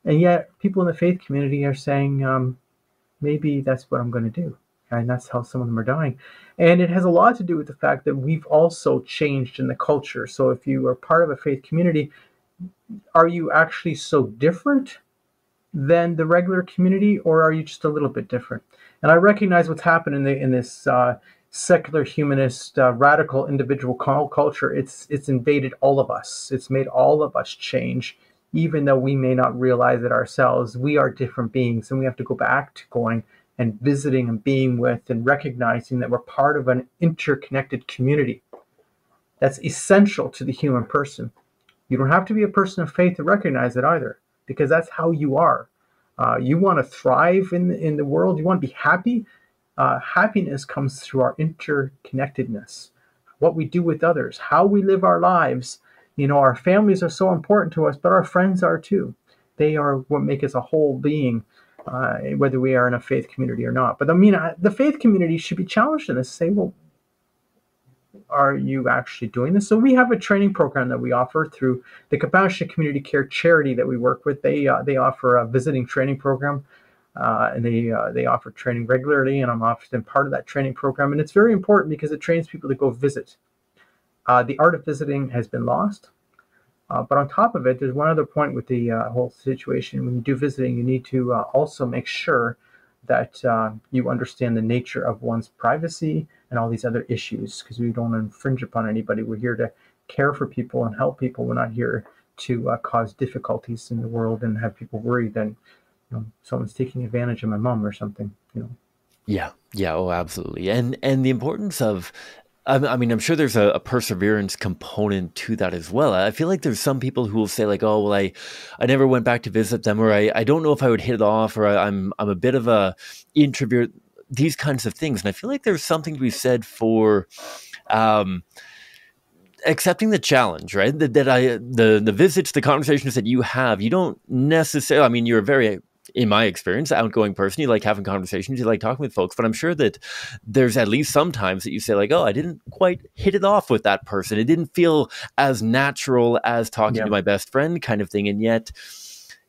And yet people in the faith community are saying um, maybe that's what I'm going to do, and that's how some of them are dying. And it has a lot to do with the fact that we've also changed in the culture. So if you are part of a faith community, are you actually so different than the regular community, or are you just a little bit different? And I recognize what's happened in the in this uh, secular humanist uh, radical individual culture. It's it's invaded all of us. It's made all of us change, even though we may not realize it ourselves. We are different beings, and we have to go back to going and visiting and being with and recognizing that we're part of an interconnected community. That's essential to the human person. You don't have to be a person of faith to recognize it either, because that's how you are. Uh, you want to thrive in the, in the world. You want to be happy. Uh, happiness comes through our interconnectedness, what we do with others, how we live our lives. You know, our families are so important to us, but our friends are too. They are what make us a whole being, uh, whether we are in a faith community or not. But I mean, the faith community should be challenged in this. Say, well, are you actually doing this? So we have a training program that we offer through the Compassionate Community Care charity that we work with. They uh, they offer a visiting training program, uh, and they uh, they offer training regularly, and I'm often part of that training program. And it's very important because it trains people to go visit. Uh, the art of visiting has been lost. Uh, but on top of it, there's one other point with the uh, whole situation. When you do visiting, you need to also make sure that you understand the nature of one's privacy and all these other issues because we don't infringe upon anybody. We're here to care for people and help people. We're not here to uh, cause difficulties in the world and have people worried that you know someone's taking advantage of my mom or something. You know. Yeah. Yeah. Oh, absolutely. And and the importance of I mean, I'm sure there's a, a, perseverance component to that as well. I feel like there's some people who will say like, "Oh, well, I, I never went back to visit them, or I, I don't know if I would hit it off, or I, I'm, I'm a bit of a introvert." These kinds of things. And I feel like there's something to be said for um, accepting the challenge, right? That, that I the the visits, the conversations that you have, you don't necessarily. I mean, you're a very in my experience, outgoing person. You like having conversations, you like talking with folks, but I'm sure that there's at least some times that you say, like, oh, I didn't quite hit it off with that person. It didn't feel as natural as talking yeah. to my best friend, kind of thing. And yet,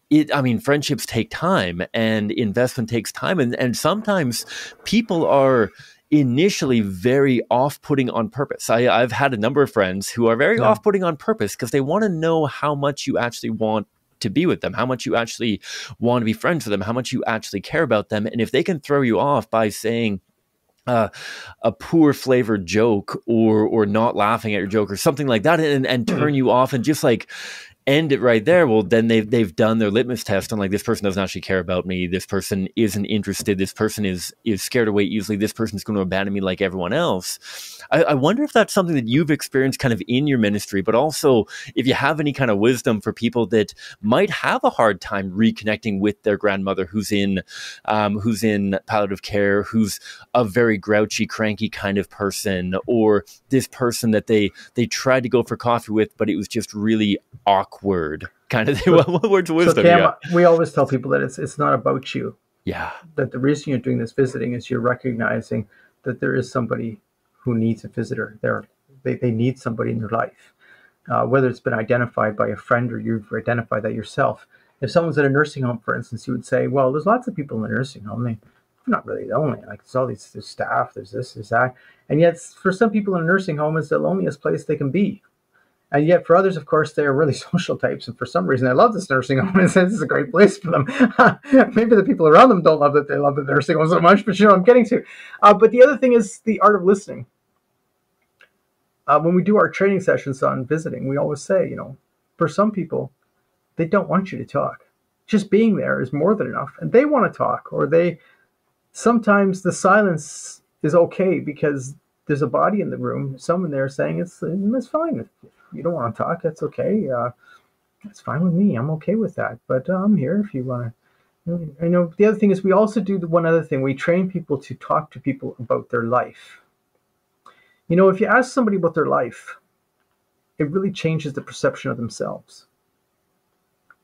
it i mean friendships take time and investment takes time and and sometimes people are initially very off-putting on purpose. I, have had a number of friends who are very yeah. off-putting on purpose because they want to know how much you actually want to be with them, how much you actually want to be friends with them, how much you actually care about them. And if they can throw you off by saying, uh, a poor flavored joke or or not laughing at your joke or something like that and, and mm-hmm. turn you off and just like end it right there, well, then they've they've done their litmus test on like this person doesn't actually care about me. This person isn't interested. This person is is scared away easily. This person's going to abandon me like everyone else. I, I wonder if that's something that you've experienced kind of in your ministry, but also if you have any kind of wisdom for people that might have a hard time reconnecting with their grandmother who's in um, who's in palliative care, who's a very grouchy, cranky kind of person, or this person that they they tried to go for coffee with, but it was just really awkward awkward kind of thing. what, what words of wisdom? So we always tell people that it's it's not about you. Yeah. That the reason you're doing this visiting is you're recognizing that there is somebody who needs a visitor. There, they, they need somebody in their life, uh, whether it's been identified by a friend or you've identified that yourself. If someone's at a nursing home, for instance, you would say, "Well, there's lots of people in the nursing home. They, I'm not really the only. Like there's all these there's staff, there's this, there's that, and yet for some people in a nursing home, it's the loneliest place they can be. And yet, for others, of course, they are really social types. And for some reason, I love this nursing home. And this is a great place for them. Maybe the people around them don't love that they love the nursing home so much, but you know I'm getting to. Uh, but the other thing is the art of listening. Uh, when we do our training sessions on visiting, we always say, you know, for some people, they don't want you to talk. Just being there is more than enough. And they want to talk, or they sometimes the silence is okay because there's a body in the room, someone there saying it's it's fine you don't want to talk, that's okay. Uh, that's fine with me. I'm okay with that. But uh, I'm here if you want to. I know the other thing is we also do the one other thing. We train people to talk to people about their life. You know, if you ask somebody about their life, it really changes the perception of themselves.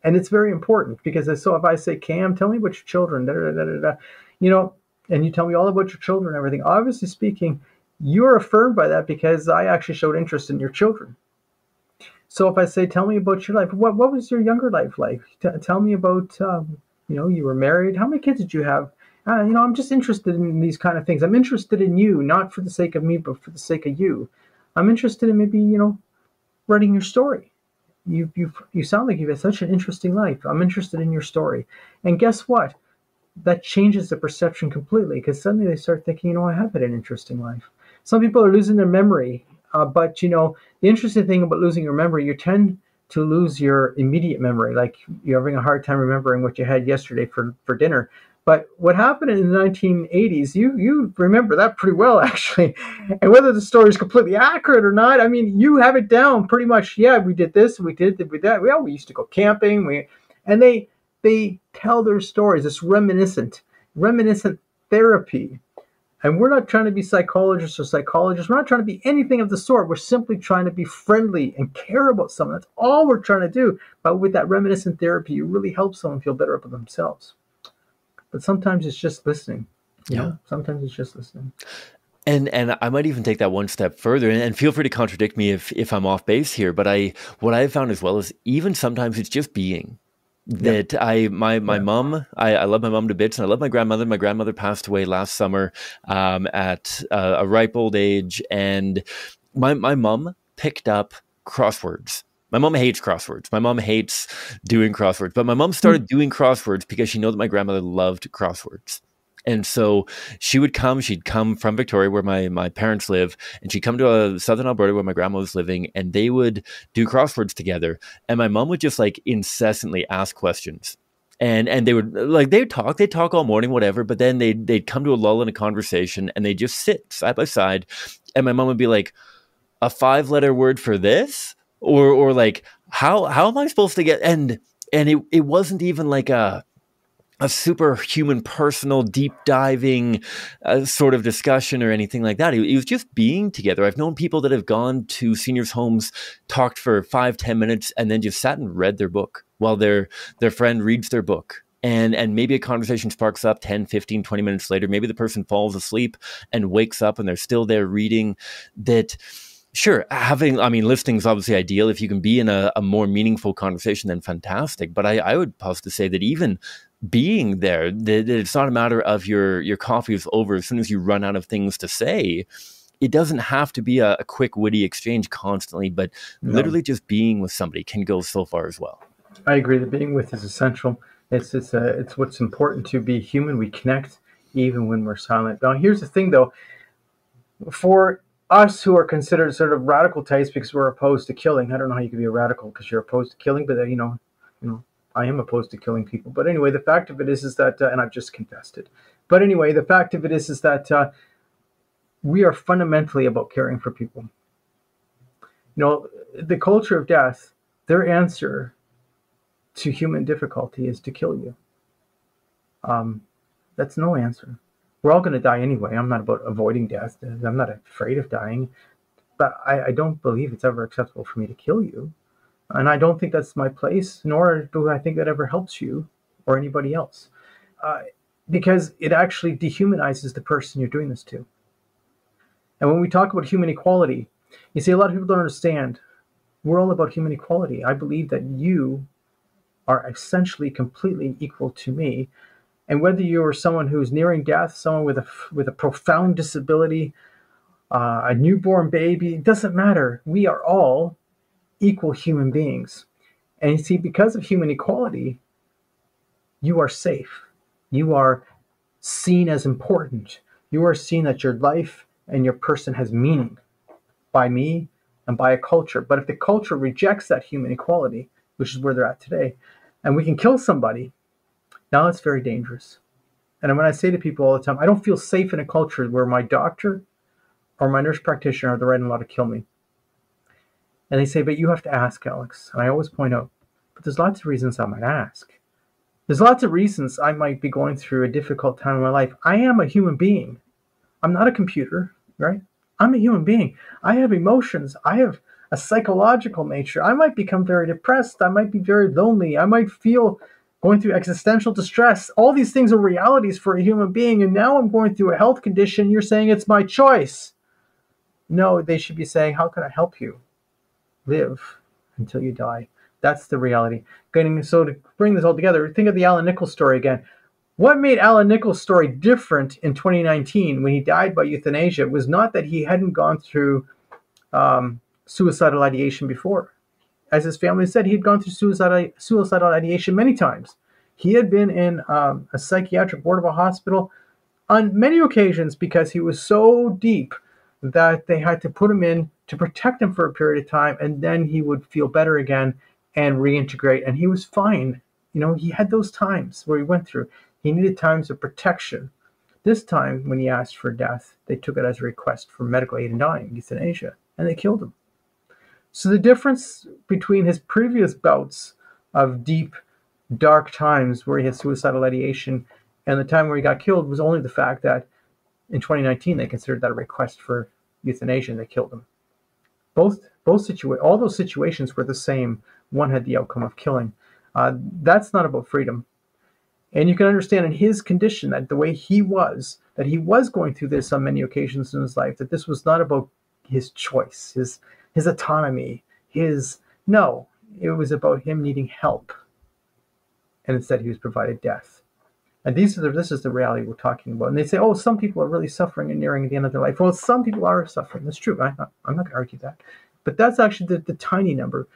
And it's very important because so if I say, Cam, tell me about your children, da, da, da, da, you know, and you tell me all about your children and everything, obviously speaking, you're affirmed by that because I actually showed interest in your children. So if I say, tell me about your life, what what was your younger life like? T- tell me about, um, you know, you were married. How many kids did you have? Uh, you know, I'm just interested in these kind of things. I'm interested in you, not for the sake of me, but for the sake of you. I'm interested in maybe, you know, writing your story. you you you sound like you've had such an interesting life. I'm interested in your story. And guess what? That changes the perception completely because suddenly they start thinking, you know, I have had an interesting life. Some people are losing their memory, uh, but you know, the interesting thing about losing your memory, you tend to lose your immediate memory, like you're having a hard time remembering what you had yesterday for, for dinner. But what happened in the 1980s, you you remember that pretty well, actually. And whether the story is completely accurate or not, I mean, you have it down pretty much. Yeah, we did this, we did, we did that. Yeah, we used to go camping. We and they they tell their stories. It's reminiscent, reminiscent therapy. And we're not trying to be psychologists or psychologists. We're not trying to be anything of the sort. We're simply trying to be friendly and care about someone. That's all we're trying to do. But with that reminiscent therapy, you really help someone feel better about themselves. But sometimes it's just listening. yeah. Know? Sometimes it's just listening. And and I might even take that one step further, and, and, feel free to contradict me if if I'm off base here. But I what I've found as well is even sometimes it's just being that yeah. I my my yeah. mom I, I love my mom to bits and I love my grandmother. My grandmother passed away last summer um, at uh, a ripe old age, and my my mom picked up crosswords. My mom hates crosswords. My mom hates doing crosswords, but my mom started mm. doing crosswords because she knew that my grandmother loved crosswords. And so she would come, she'd come from Victoria, where my, my parents live, and she'd come to a uh, southern Alberta where my grandma was living, and they would do crosswords together. And my mom would just like incessantly ask questions. And and they would like they'd talk, they'd talk all morning, whatever, but then they'd they'd come to a lull in a conversation and they'd just sit side by side. And my mom would be like, a five letter word for this? Or or like, how how am I supposed to get and and it, it wasn't even like a a superhuman, personal, deep diving uh, sort of discussion or anything like that. It, it, was just being together. I've known people that have gone to seniors' homes, talked for five, ten minutes, and then just sat and read their book while their their friend reads their book. And, and maybe a conversation sparks up 10, 15, 20 minutes later. Maybe the person falls asleep and wakes up and they're still there reading that sure having i mean listening is obviously ideal if you can be in a, a more meaningful conversation then fantastic but I, I would pause to say that even being there. That it's not a matter of your your coffee is over as soon as you run out of things to say. It doesn't have to be a, a quick, witty exchange constantly, but no. literally just being with somebody can go so far as well. I agree that being with is essential. It's it's a, it's what's important to be human. We connect even when we're silent. Now, here's the thing, though. For us who are considered sort of radical types because we're opposed to killing, I don't know how you can be a radical because you're opposed to killing, but uh, you know, you know, I am opposed to killing people. But anyway, the fact of it is, is that, uh, and I've just confessed it. But anyway, the fact of it is, is that uh, we are fundamentally about caring for people. You know, the culture of death, their answer to human difficulty is to kill you. Um, that's no answer. We're all going to die anyway. I'm not about avoiding death. I'm not afraid of dying, but I, I don't believe it's ever acceptable for me to kill you. And I don't think that's my place, nor do I think that ever helps you or anybody else. Uh, because it actually dehumanizes the person you're doing this to. And when we talk about human equality, you see, a lot of people don't understand. We're all about human equality. I believe that you are essentially completely equal to me. And whether you're someone who's nearing death, someone with a, with a profound disability, uh, a newborn baby, it doesn't matter. We are all equal human beings. And you see, because of human equality, you are safe. You are seen as important. You are seen that your life and your person has meaning by me and by a culture. But if the culture rejects that human equality, which is where they're at today, and we can kill somebody, now it's very dangerous. And when I say to people all the time, I don't feel safe in a culture where my doctor or my nurse practitioner are the right and law to kill me. And they say, but you have to ask, Alex. And I always point out, but there's lots of reasons I might ask. There's lots of reasons I might be going through a difficult time in my life. I am a human being. I'm not a computer, right? I'm a human being. I have emotions. I have a psychological nature. I might become very depressed. I might be very lonely. I might feel going through existential distress. All these things are realities for a human being. And now I'm going through a health condition. You're saying it's my choice. No, they should be saying, How can I help you? Live until you die. That's the reality. Getting so to bring this all together, think of the Alan Nichols story again. What made Alan Nichols' story different in 2019 when he died by euthanasia was not that he hadn't gone through um, suicidal ideation before. as his family said, he had gone through suicidal, suicidal ideation many times. He had been in um, a psychiatric ward of a hospital on many occasions because he was so deep that they had to put him in to protect him for a period of time, and then he would feel better again and reintegrate. And he was fine. You know, he had those times where he went through. He needed times of protection. This time, when he asked for death, they took it as a request for medical aid in dying, euthanasia, and they killed him. So the difference between his previous bouts of deep, dark times where he had suicidal ideation and the time where he got killed was only the fact that in 2019 they considered that a request for euthanasia and they killed him. Both both situa- all those situations were the same. One had the outcome of killing. Uh, that's not about freedom. And you can understand in his condition that the way he was, that he was going through this on many occasions in his life, that this was not about his choice, his his autonomy, his no, it was about him needing help. And instead he was provided death. And these are the, this is the reality we're talking about. And they say, oh, some people are really suffering and nearing the end of their life. Well, some people are suffering. That's true. I, I'm not going to argue that. But that's actually the, the tiny number.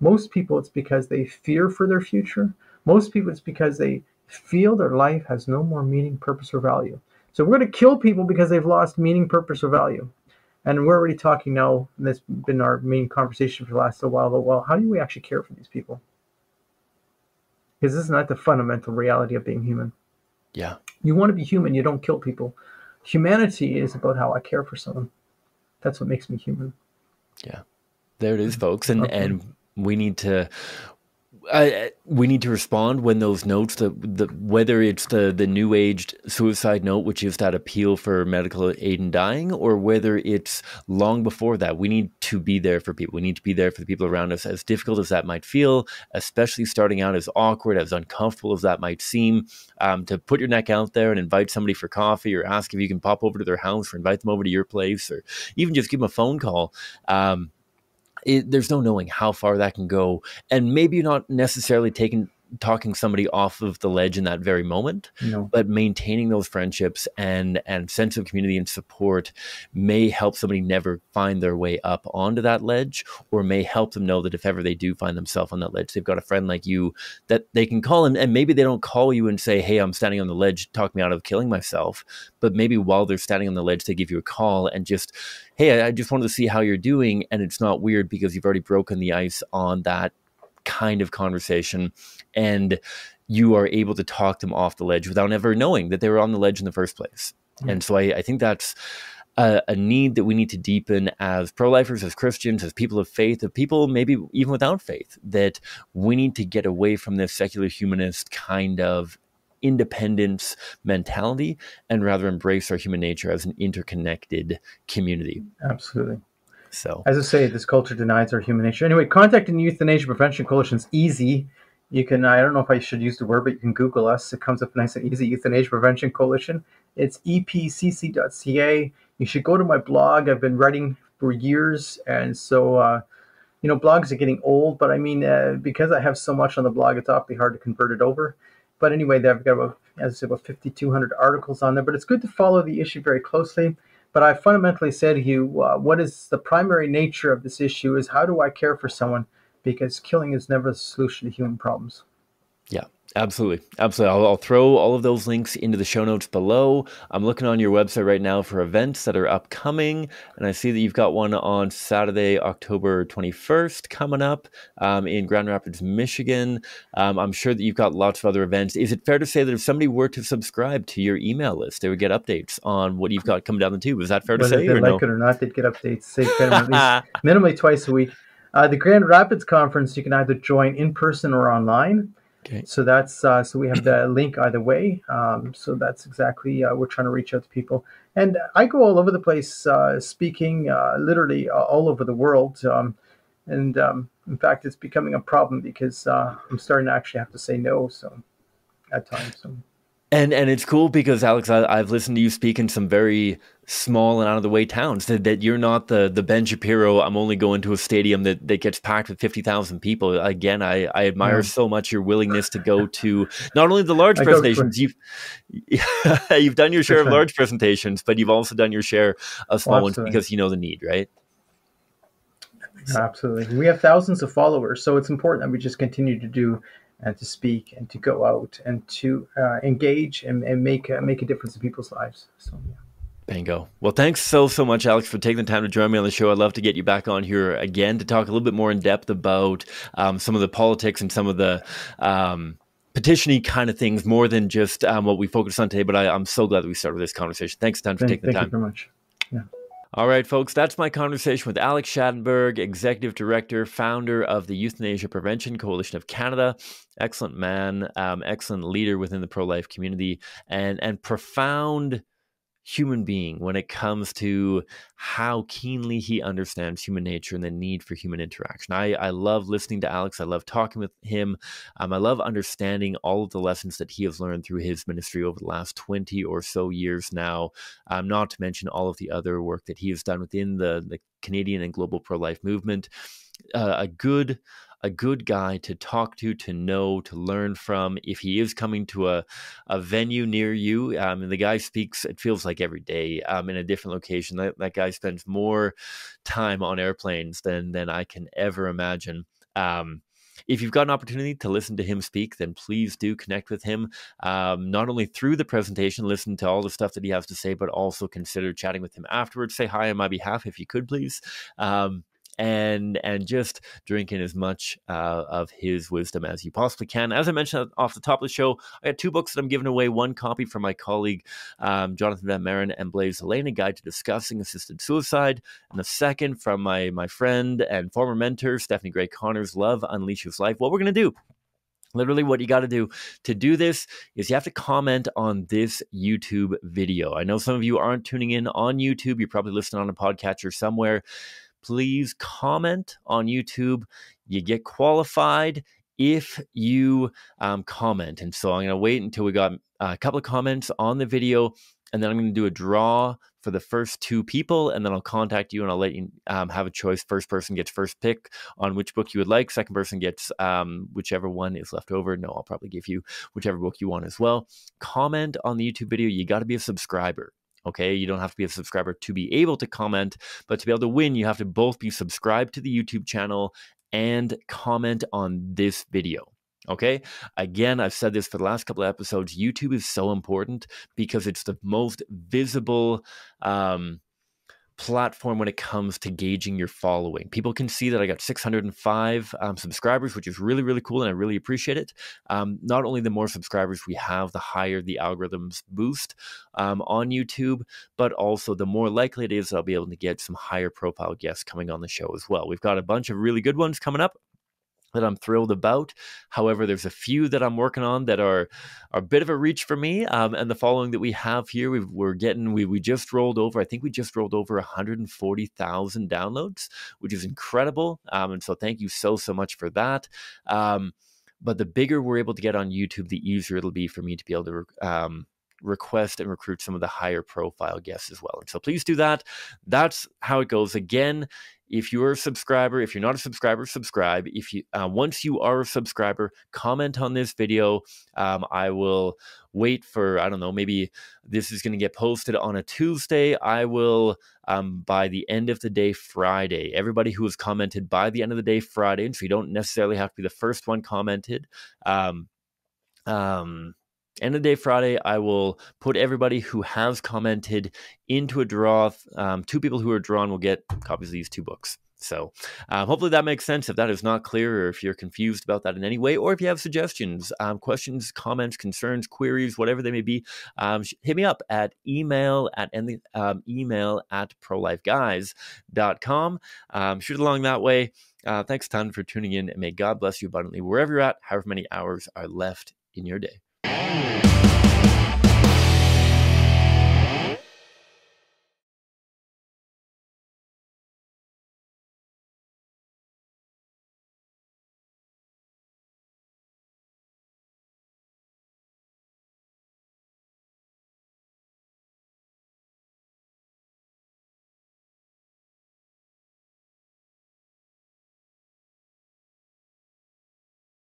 Most people, it's because they fear for their future. Most people, it's because they feel their life has no more meaning, purpose, or value. So we're going to kill people because they've lost meaning, purpose, or value. And we're already talking now, and that's been our main conversation for the last little while, about, well, how do we actually care for these people? Because this isn't that the fundamental reality of being human? Yeah. You want to be human, you don't kill people. Humanity is about how I care for someone. That's what makes me human. Yeah. There it is, folks. And okay. and we need to I, we need to respond when those notes, the, the whether it's the the new aged suicide note, which is that appeal for medical aid in dying, or whether it's long before that. We need to be there for people. We need to be there for the people around us, as difficult as that might feel, especially starting out as awkward, as uncomfortable as that might seem. Um, to put your neck out there and invite somebody for coffee, or ask if you can pop over to their house, or invite them over to your place, or even just give them a phone call. Um, it, there's no knowing how far that can go. And maybe you're not necessarily taking talking somebody off of the ledge in that very moment no. but maintaining those friendships and and sense of community and support may help somebody never find their way up onto that ledge or may help them know that if ever they do find themselves on that ledge they've got a friend like you that they can call and, and maybe they don't call you and say hey i'm standing on the ledge talk me out of killing myself but maybe while they're standing on the ledge they give you a call and just hey i just wanted to see how you're doing and it's not weird because you've already broken the ice on that kind of conversation and you are able to talk them off the ledge without ever knowing that they were on the ledge in the first place. Mm-hmm. And so I, I think that's a, a, need that we need to deepen as pro lifers, as Christians, as people of faith, of people maybe even without faith, that we need to get away from this secular humanist kind of independence mentality and rather embrace our human nature as an interconnected community. Absolutely. So, as I say, this culture denies our human nature. Anyway, contacting the Euthanasia Prevention Coalition is easy. You can, I don't know if I should use the word, but you can Google us. It comes up nice and easy Euthanasia Prevention Coalition. It's epcc.ca. You should go to my blog. I've been writing for years. And so, uh, you know, blogs are getting old, but I mean, uh, because I have so much on the blog, it's awfully hard to convert it over. But anyway, they've got about, as I said, about 5,200 articles on there. But it's good to follow the issue very closely. But I fundamentally say to you, uh, what is the primary nature of this issue is how do I care for someone? Because killing is never the solution to human problems. Yeah, Absolutely. Absolutely. I'll, I'll, throw all of those links into the show notes below. I'm looking on your website right now for events that are upcoming, and I see that you've got one on Saturday, October 21st coming up um, in Grand Rapids, Michigan. Um, I'm sure that you've got lots of other events. Is it fair to say that if somebody were to subscribe to your email list, they would get updates on what you've got coming down the tube? Is that fair Whether to say? They like no? it or not, they'd get updates, minimally twice a week. Uh, the Grand Rapids conference, you can either join in person or online. Okay. So that's uh, so we have the link either way. Um, so that's exactly uh, we're trying to reach out to people, and I go all over the place uh, speaking, uh, literally uh, all over the world. Um, and um, in fact, it's becoming a problem because uh, I'm starting to actually have to say no. So at times. So. And and it's cool because Alex, I, have listened to you speak in some very small and out of the way towns. That, that you're not the the Ben Shapiro. I'm only going to a stadium that, that gets packed with fifty thousand people. Again, I, I admire yeah. so much your willingness to go to not only the large presentations. You've you've done your share of large presentations, but you've also done your share of small ones because you know the need, right? Absolutely. We have thousands of followers, so it's important that we just continue to do and to speak and to go out and to uh, engage and, and make uh, make a difference in people's lives. So yeah. Bingo. Well, thanks so, so much, Alex, for taking the time to join me on the show. I'd love to get you back on here again to talk a little bit more in depth about um, some of the politics and some of the um, petitiony kind of things more than just um, what we focused on today. But I, am so glad that we started this conversation. Thanks a ton for thank, taking the time. Thank you very much. Yeah. All right, folks, that's my conversation with Alex Schadenberg, Executive Director, founder of the Euthanasia Prevention Coalition of Canada. Excellent man, um, excellent leader within the pro life community, and, and profound human being when it comes to how keenly he understands human nature and the need for human interaction. I, I love listening to Alex. I love talking with him. Um, I love understanding all of the lessons that he has learned through his ministry over the last 20 or so years now, um, not to mention all of the other work that he has done within the, the Canadian and global pro life movement. Uh, a good a good guy to talk to, to know, to learn from. If he is coming to a, a venue near you, um, and the guy speaks, it feels like every day um, in a different location. That, that guy spends more time on airplanes than than I can ever imagine. Um, if you've got an opportunity to listen to him speak, then please do connect with him. Um, not only through the presentation, listen to all the stuff that he has to say, but also consider chatting with him afterwards. Say hi on my behalf if you could, please. Um, and and just drinking as much uh, of his wisdom as you possibly can. As I mentioned off the top of the show, I got two books that I'm giving away. One copy from my colleague um, Jonathan Van Maren and Blaise Alleyne, Guide to Discussing Assisted Suicide, and the second from my my friend and former mentor Stephanie Gray Connors, Love Unleashes Life. What we're gonna do Literally, what you got to do to do this is you have to comment on this YouTube video. I know some of you aren't tuning in on YouTube. You're probably listening on a podcatcher somewhere please comment on YouTube. You get qualified if you um, comment. And so I'm going to wait until we got a couple of comments on the video, and then I'm going to do a draw for the first two people, and then I'll contact you and I'll let you um, have a choice. First person gets first pick on which book you would like. Second person gets um, whichever one is left over. No, I'll probably give you whichever book you want as well. Comment on the YouTube video. You got to be a subscriber. Okay, you don't have to be a subscriber to be able to comment, but to be able to win, you have to both be subscribed to the YouTube channel and comment on this video. Okay. Again, I've said this for the last couple of episodes. YouTube is so important because it's the most visible um, platform when it comes to gauging your following. People can see that I got 605 um, subscribers, which is really, really cool, and I really appreciate it. Um, not only the more subscribers we have, the higher the algorithms boost um, on YouTube, but also the more likely it is I'll be able to get some higher profile guests coming on the show as well. We've got a bunch of really good ones coming up that I'm thrilled about. However, there's a few that I'm working on that are, are a bit of a reach for me. Um, and the following that we have here, we are getting we we just rolled over. I think we just rolled over 140,000 downloads, which is incredible. Um, and so thank you so so much for that. Um, but the bigger we're able to get on YouTube, the easier it'll be for me to be able to. Um, request and recruit some of the higher profile guests as well. And so please do that. That's how it goes. Again, if you're a subscriber, if you're not a subscriber, subscribe. If you uh, once you are a subscriber, comment on this video. Um, I will wait for I don't know. Maybe this is going to get posted on a Tuesday. I will um, by the end of the day Friday. Everybody who has commented by the end of the day Friday, and so you don't necessarily have to be the first one commented. Um, um, end of the day Friday, I will put everybody who has commented into a draw. Um, two people who are drawn will get copies of these two books. So um, hopefully that makes sense. If that is not clear, or if you're confused about that in any way, or if you have suggestions, um, questions, comments, concerns, queries, whatever they may be, um, hit me up at email at um, email at prolifeguys.com. Um, shoot along that way. Uh, thanks a ton for tuning in, and may God bless you abundantly wherever you're at, however many hours are left in your day. Oh.